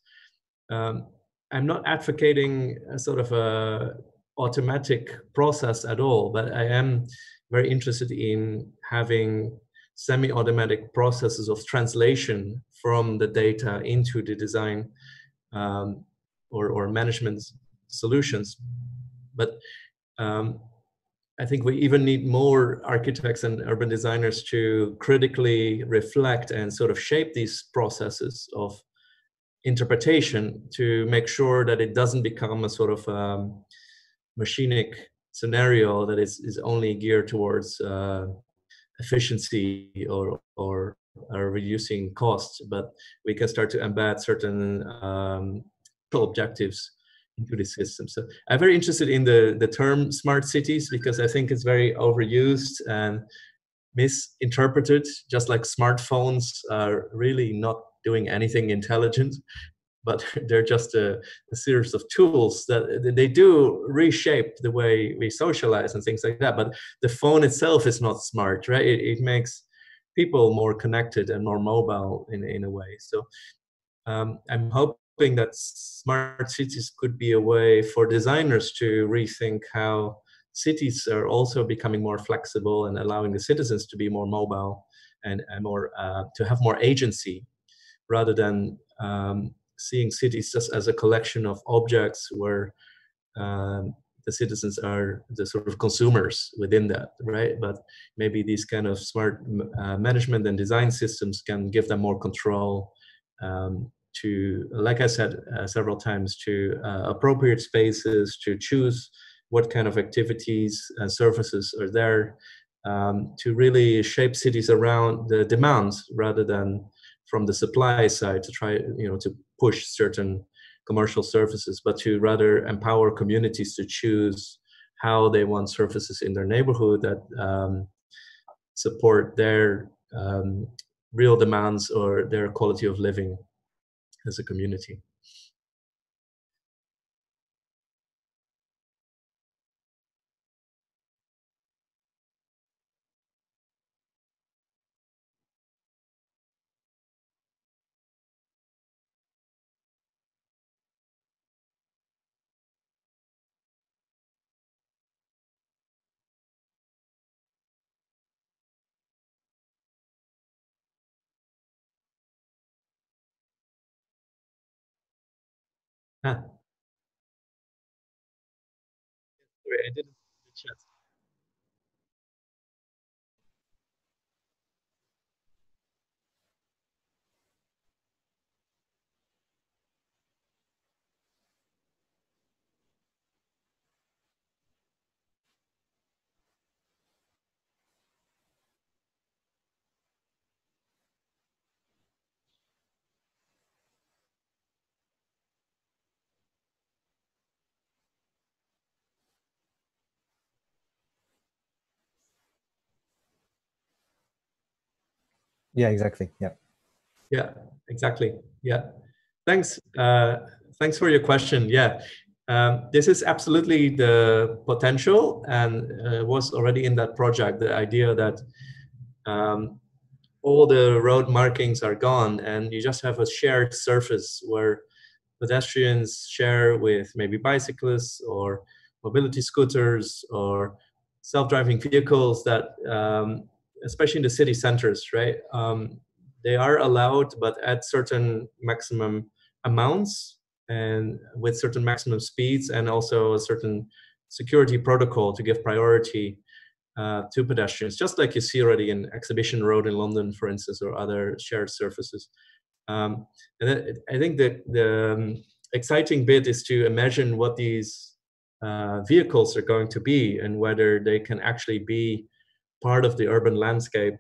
Um, i'm not advocating a sort of a automatic process at all but i am very interested in having semi-automatic processes of translation from the data into the design um, or, or management solutions. But um, I think we even need more architects and urban designers to critically reflect and sort of shape these processes of interpretation to make sure that it doesn't become a sort of um, machinic scenario that is, is only geared towards uh, efficiency or, or, or reducing costs, but we can start to embed certain um, objectives into the system. So I'm very interested in the, the term smart cities because I think it's very overused and misinterpreted, just like smartphones are really not doing anything intelligent, but they're just a, a, series of tools that they do reshape the way we socialize and things like that. But the phone itself is not smart, right? It, it makes people more connected and more mobile in, in a way. So um, I'm hoping that smart cities could be a way for designers to rethink how cities are also becoming more flexible and allowing the citizens to be more mobile and, and more uh, to have more agency rather than um, seeing cities just as a collection of objects where um, the citizens are the sort of consumers within that right? But maybe these kind of smart uh, management and design systems can give them more control um, to, like I said uh, several times, to uh, appropriate spaces, to choose what kind of activities and services are there, um, to really shape cities around the demands rather than from the supply side to try, you know, to push certain commercial services, but to rather empower communities to choose how they want services in their neighborhood that um, support their um, real demands or their quality of living as a community. Huh. I didn't chat. Yeah, exactly. Yeah. Yeah, exactly. Yeah. Thanks. Uh, thanks for your question. Yeah. Um, this is absolutely the potential and uh, was already in that project the idea that um, all the road markings are gone and you just have a shared surface where pedestrians share with maybe bicyclists or mobility scooters or self-driving vehicles that um, especially in the city centers, right? Um, they are allowed, but at certain maximum amounts and with certain maximum speeds and also a certain security protocol to give priority uh, to pedestrians, just like you see already in Exhibition Road in London, for instance, or other shared surfaces. Um, and I think that the um, exciting bit is to imagine what these uh, vehicles are going to be and whether they can actually be part of the urban landscape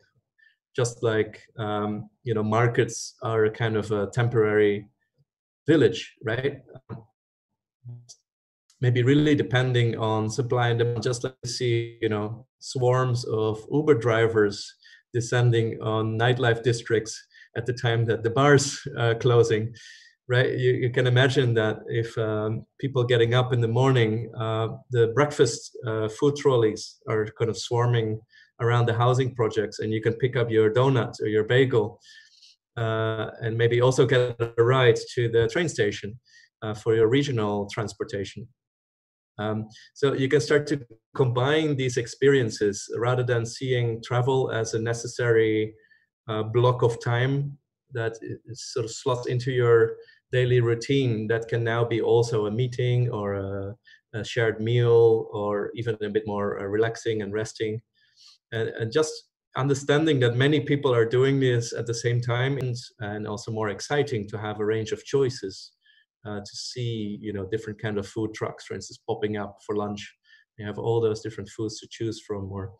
just like um, you know markets are a kind of a temporary village right? Maybe really depending on supply and demand just like you see you know swarms of uber drivers descending on nightlife districts at the time that the bars are closing right? You, you can imagine that if um, people getting up in the morning uh, the breakfast uh, food trolleys are kind of swarming around the housing projects and you can pick up your donuts or your bagel uh, and maybe also get a ride to the train station uh, for your regional transportation. Um, so you can start to combine these experiences rather than seeing travel as a necessary uh, block of time that sort of slots into your daily routine that can now be also a meeting or a, a shared meal or even a bit more uh, relaxing and resting and, and, just understanding that many people are doing this at the same time and, and also more exciting to have a range of choices uh, to see you know different kind of food trucks for instance popping up for lunch. You have all those different foods to choose from or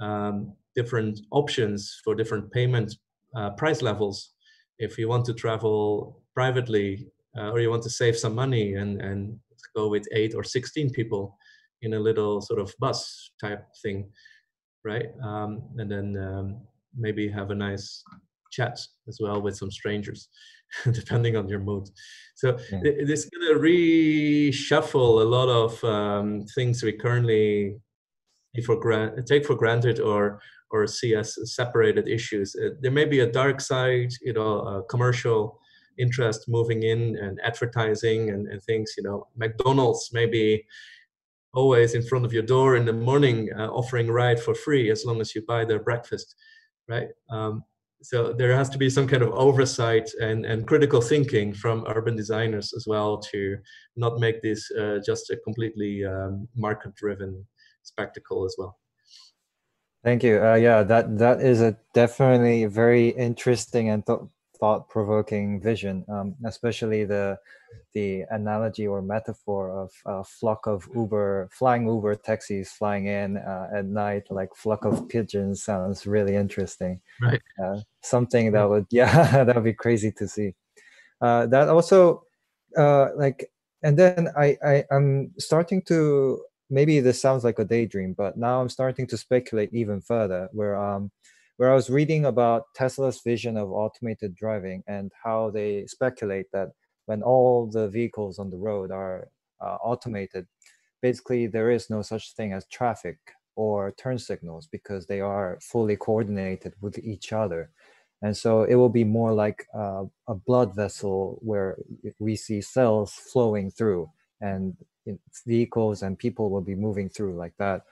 um, different options for different payment uh, price levels. If you want to travel privately uh, or you want to save some money and, and go with eight or 16 people in a little sort of bus type thing, right? Um, and then um, maybe have a nice chat as well with some strangers, depending on your mood. So yeah. this going to reshuffle a lot of um, things we currently for take for granted or or see as separated issues. Uh, there may be a dark side, you know, commercial interest moving in and advertising and, and, things. You know, McDonald's may be always in front of your door in the morning uh, offering ride for free as long as you buy their breakfast, right? Um, so there has to be some kind of oversight and, and critical thinking from urban designers as well to not make this uh, just a completely um, market-driven spectacle as well. Thank you. Uh, yeah, that that is a definitely very interesting and thought-provoking vision, um, especially the the analogy or metaphor of a flock of Uber flying Uber taxis flying in uh, at night, like flock of pigeons, sounds really interesting. Right. Uh, something that would yeah that would be crazy to see. Uh, that also uh, like and then I, I I'm starting to maybe this sounds like a daydream, but now I'm starting to speculate even further. Where um, where I was reading about Tesla's vision of automated driving and how they speculate that when all the vehicles on the road are uh, automated, basically there is no such thing as traffic or turn signals because they are fully coordinated with each other. And so it will be more like uh, a blood vessel where we see cells flowing through and vehicles and people will be moving through like that.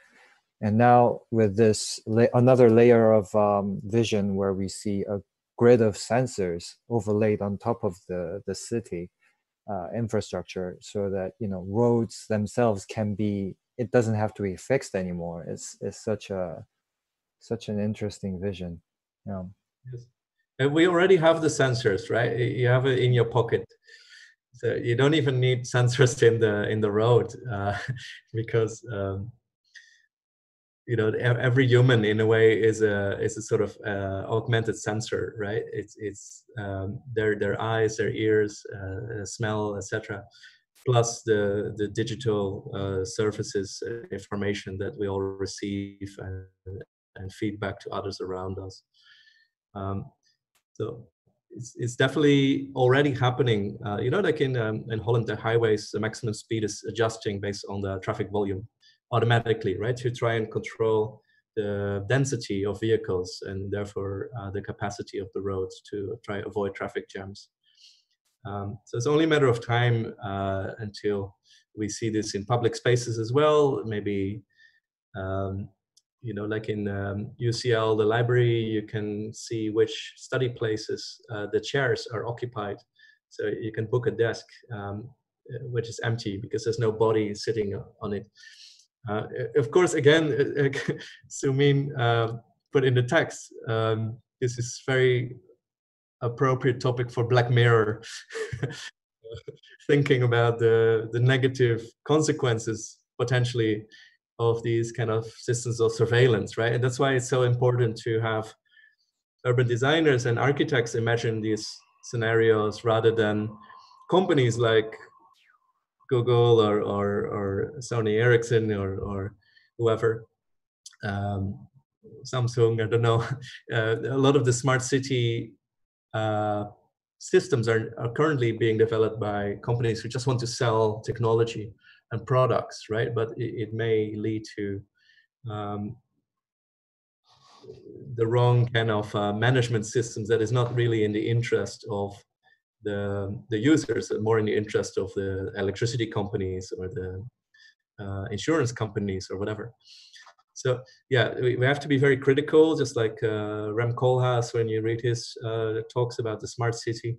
And now with this la- another layer of um, vision where we see a grid of sensors overlaid on top of the the city uh, infrastructure, so that you know roads themselves can be. It doesn't have to be fixed anymore. It's it's such a such an interesting vision. Yeah. Yes. And we already have the sensors, right? You have it in your pocket so you don't even need sensors in the in the road uh, because um, you know every human in a way is a is a sort of uh, augmented sensor right? It's it's um, their their eyes their ears uh, smell etc plus the the digital uh, surfaces uh, information that we all receive and, and feedback to others around us. Um, so it's, it's definitely already happening. Uh, you know, like in um, in Holland, the highways, the maximum speed is adjusting based on the traffic volume automatically, right? To try and control the density of vehicles and therefore uh, the capacity of the roads to try avoid traffic jams. Um, so it's only a matter of time uh, until we see this in public spaces as well. Maybe um, you know, like in um, UCL, the library, you can see which study places uh, the chairs are occupied. So you can book a desk um, uh, which is empty because there's no body sitting on it. Uh, of course, again, Soomeen uh, put in the text, um, this is very appropriate topic for Black Mirror, thinking about the, the negative consequences potentially of these kind of systems of surveillance, right? And that's why it's so important to have urban designers and architects imagine these scenarios rather than companies like Google or, or, or Sony Ericsson or, or whoever, um, Samsung, I don't know. Uh, a lot of the smart city uh, systems are, are currently being developed by companies who just want to sell technology and products, right? But it, it may lead to um, the wrong kind of uh, management systems that is not really in the interest of the the users, more in the interest of the electricity companies or the uh, insurance companies or whatever. So yeah, we, we have to be very critical, just like uh, Rem Koolhaas when you read his uh, talks about the smart city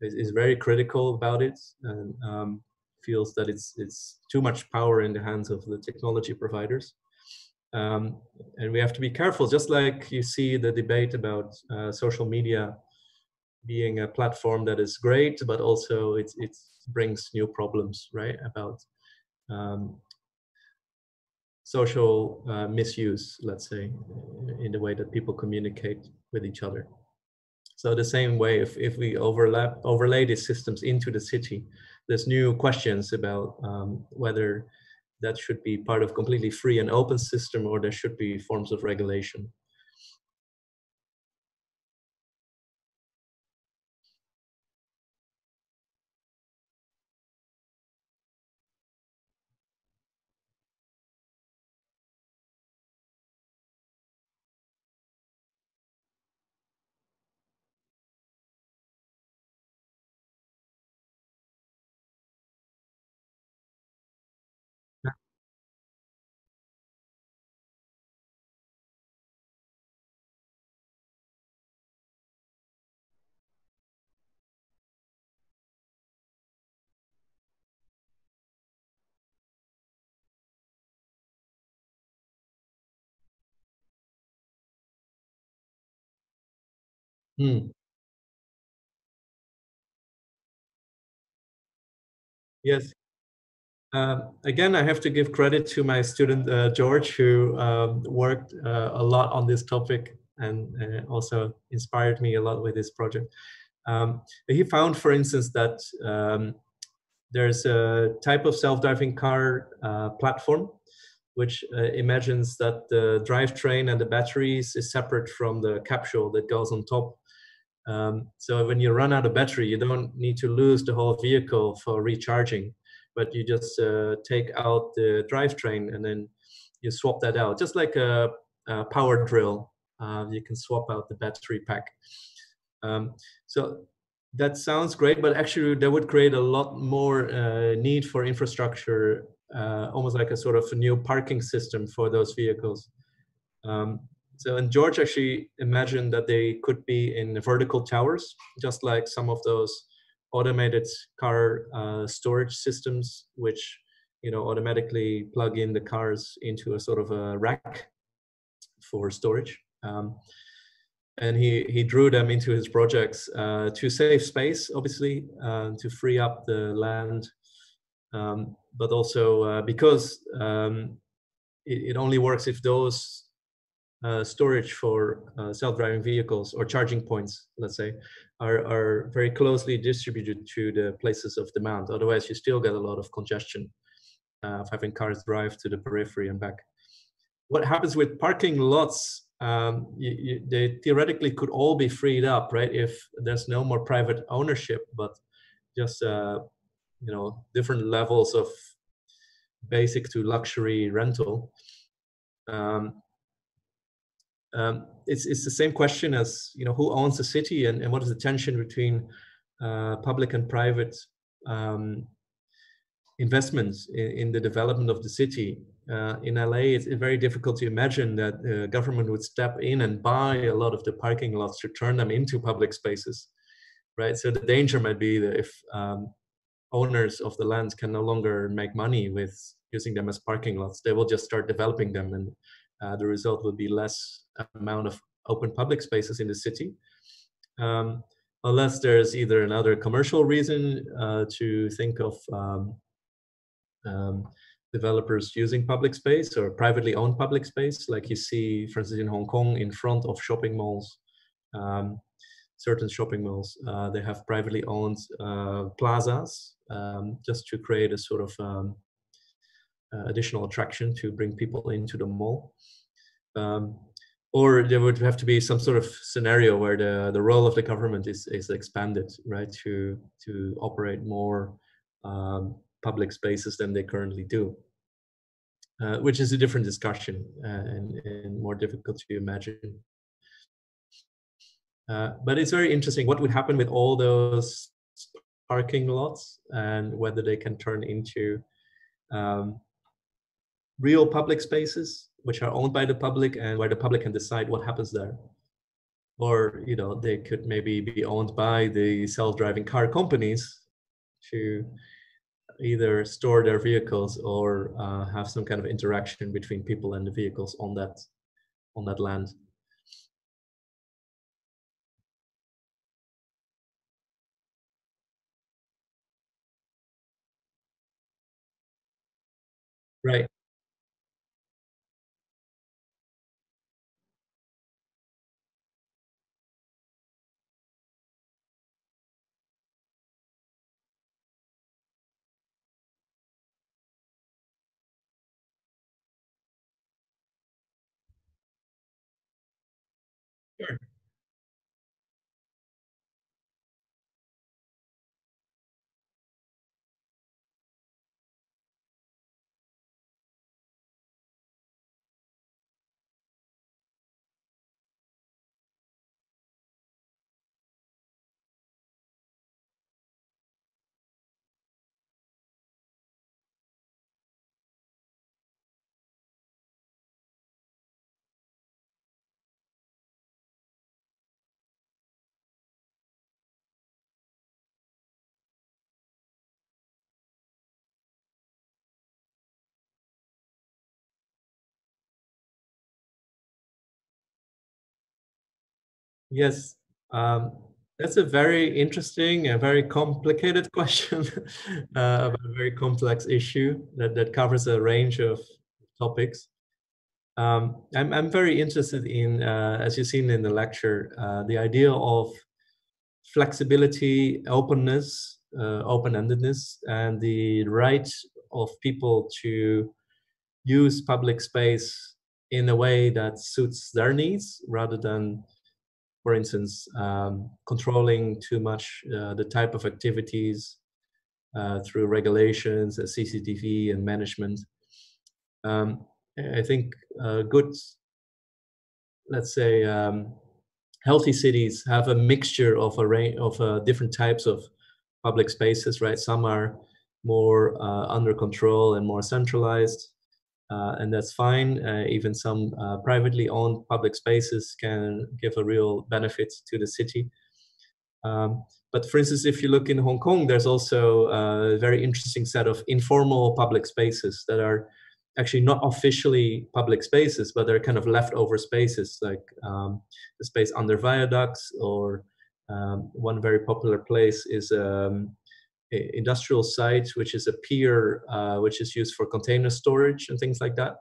is, is, very critical about it and um, feels that it's it's too much power in the hands of the technology providers. Um, and we have to be careful, just like you see the debate about uh, social media being a platform that is great, but also it, it brings new problems, right? About um, social uh, misuse, let's say, in the way that people communicate with each other. So the same way, if, if we overlap overlay these systems into the city, there's new questions about um, whether that should be part of completely free and open system or there should be forms of regulation. Hmm. Yes. Um, again, I have to give credit to my student uh, George, who um, worked uh, a lot on this topic and uh, also inspired me a lot with this project. Um, he found, for instance, that um, there's a type of self-driving car uh, platform which uh, imagines that the drivetrain and the batteries is separate from the capsule that goes on top um, so when you run out of battery, you don't need to lose the whole vehicle for recharging, but you just uh, take out the drivetrain and then you swap that out, just like a, a power drill. Uh, you can swap out the battery pack. Um, so that sounds great, but actually that would create a lot more uh, need for infrastructure, uh, almost like a sort of a new parking system for those vehicles. Um, so, and George actually imagined that they could be in vertical towers, just like some of those automated car uh, storage systems, which you know automatically plug in the cars into a sort of a rack for storage. Um, and he he drew them into his projects uh, to save space, obviously, uh, to free up the land, um, but also uh, because um, it, it, only works if those uh, storage for uh, self-driving vehicles or charging points, let's say, are, are very closely distributed to the places of demand. Otherwise, you still get a lot of congestion uh, of having cars drive to the periphery and back. What happens with parking lots? Um, you, you, they theoretically could all be freed up, right? If there's no more private ownership, but just uh, you know different levels of basic to luxury rental. Um, um, it's it's the same question as you know who owns the city and, and what is the tension between uh, public and private um, investments in, in, the development of the city. Uh, in LA, it's very difficult to imagine that the government would step in and buy a lot of the parking lots to turn them into public spaces, right? So the danger might be that if um, owners of the lands can no longer make money with using them as parking lots, they will just start developing them and uh, the result will be less amount of open public spaces in the city. Um, unless there's either another commercial reason uh, to think of um, um, developers using public space or privately owned public space, like you see, for instance, in Hong Kong, in front of shopping malls, um, certain shopping malls, uh, they have privately owned uh, plazas um, just to create a sort of um, uh, additional attraction to bring people into the mall. Um, or there would have to be some sort of scenario where the, the role of the government is, is expanded, right, to, to operate more um, public spaces than they currently do, uh, which is a different discussion uh, and, and, more difficult to imagine. Uh, but it's very interesting what would happen with all those parking lots and whether they can turn into um, real public spaces which are owned by the public and where the public can decide what happens there or you know they could maybe be owned by the self-driving car companies to either store their vehicles or uh, have some kind of interaction between people and the vehicles on that on that land. Right. Yes, um, that's a very interesting and very complicated question uh, about a very complex issue that, that covers a range of topics. Um, I'm, I'm very interested in, uh, as you've seen in the lecture, uh, the idea of flexibility, openness, uh, open-endedness, and the right of people to use public space in a way that suits their needs rather than for instance, um, controlling too much uh, the type of activities uh, through regulations, uh, CCTV, and management. Um, I think uh, good, let's say, um, healthy cities have a mixture of a range of uh, different types of public spaces. Right, some are more uh, under control and more centralized and that's fine. Uh, even some uh, privately owned public spaces can give a real benefit to the city. Um, but for instance, if you look in Hong Kong, there's also a very interesting set of informal public spaces that are actually not officially public spaces, but they're kind of leftover spaces, like um, the space under viaducts, or um, one very popular place is um, industrial site, which is a pier, uh, which is used for container storage and things like that.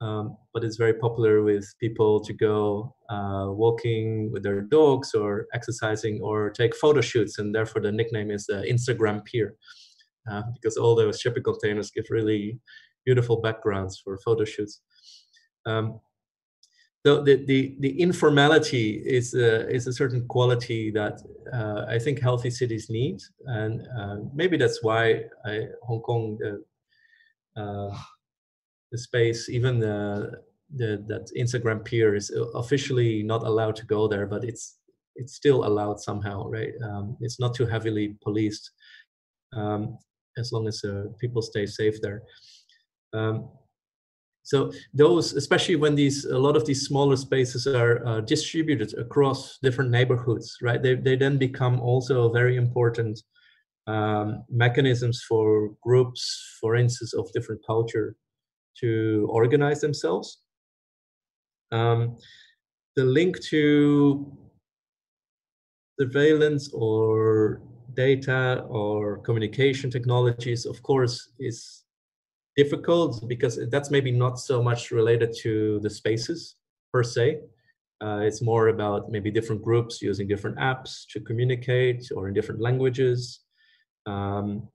Um, but it's very popular with people to go uh, walking with their dogs or exercising or take photo shoots, and therefore the nickname is the Instagram pier, uh, because all those shipping containers give really beautiful backgrounds for photo shoots. Um, so the, the, the informality is a, is a certain quality that uh, I think healthy cities need, and uh, maybe that's why I, Hong Kong, the, uh, the space, even the, the that Instagram pier is officially not allowed to go there, but it's it's still allowed somehow, right? Um, it's not too heavily policed, um, as long as uh, people stay safe there. Um, so those, especially when these a lot of these smaller spaces are uh, distributed across different neighborhoods, right? They they then become also very important um, mechanisms for groups, for instance, of different culture, to organize themselves. Um, the link to surveillance or data or communication technologies, of course, is difficult because that's maybe not so much related to the spaces per se. Uh, it's more about maybe different groups using different apps to communicate or in different languages. Um,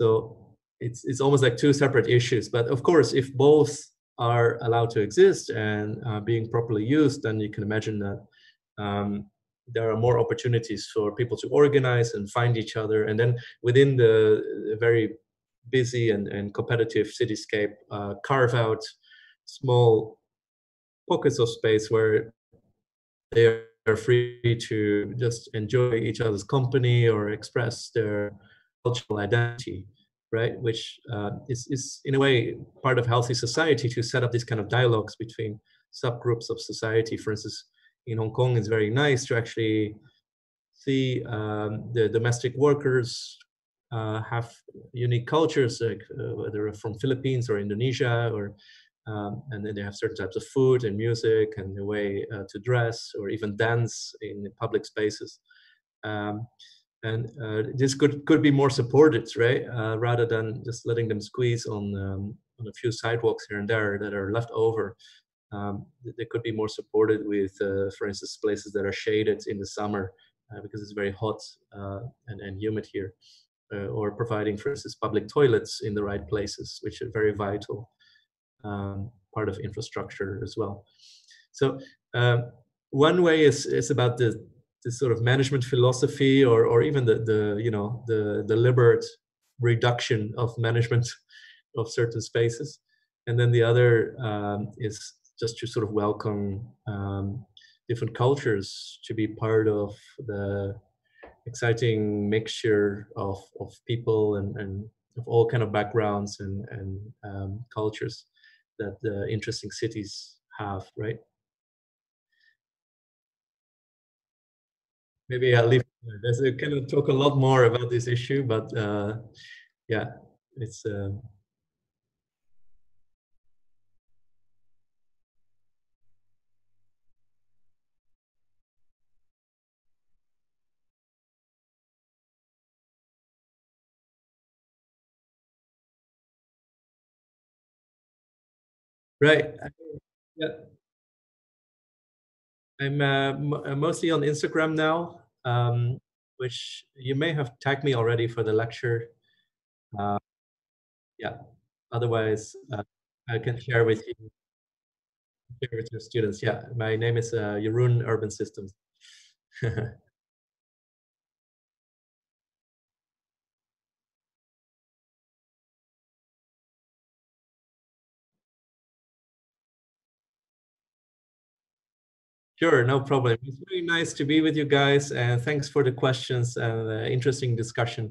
so it's it's almost like two separate issues. But of course, if both are allowed to exist and uh, being properly used, then you can imagine that um, there are more opportunities for people to organize and find each other. And then within the very busy and, and competitive cityscape uh, carve out small pockets of space where they are free to just enjoy each other's company or express their cultural identity right? Which uh, is, is in a way part of healthy society to set up these kind of dialogues between subgroups of society. For instance in Hong Kong, it's very nice to actually see um, the domestic workers have unique cultures, like uh, whether from Philippines or Indonesia, or um, and then they have certain types of food and music and the way uh, to dress or even dance in public spaces. Um, and uh, this could could be more supported, right? Uh, rather than just letting them squeeze on um, on a few sidewalks here and there that are left over. Um, they could be more supported with, uh, for instance, places that are shaded in the summer uh, because it's very hot uh, and, and humid here, uh, or providing, for instance, public toilets in the right places, which are very vital um, part of infrastructure as well. So um, one way is is about the the sort of management philosophy or or even the the you know the deliberate reduction of management of certain spaces and then the other um, is just to sort of welcome um, different cultures to be part of the exciting mixture of, of people and, and of all kind of backgrounds and, and um, cultures that the interesting cities have, right? maybe I'll leave. There's a, kind of talk a lot more about this issue, but uh, yeah, it's. Uh, Right. Yeah. I'm uh, uh, mostly on Instagram now, um, which you may have tagged me already for the lecture. Uh, yeah. Otherwise, uh, I can share with you, with your students. Yeah, my name is uh, Urban Systems. Sure, no problem. It's really nice to be with you guys, and thanks for the questions and the interesting discussion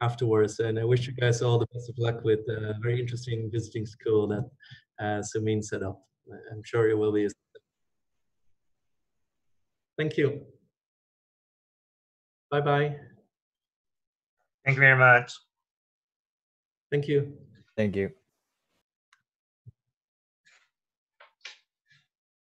afterwards. And I wish you guys all the best of luck with a very interesting visiting school that uh, Soomeen set up. I'm sure it will be. Thank you. Bye bye. Thank you very much. Thank you. Thank you.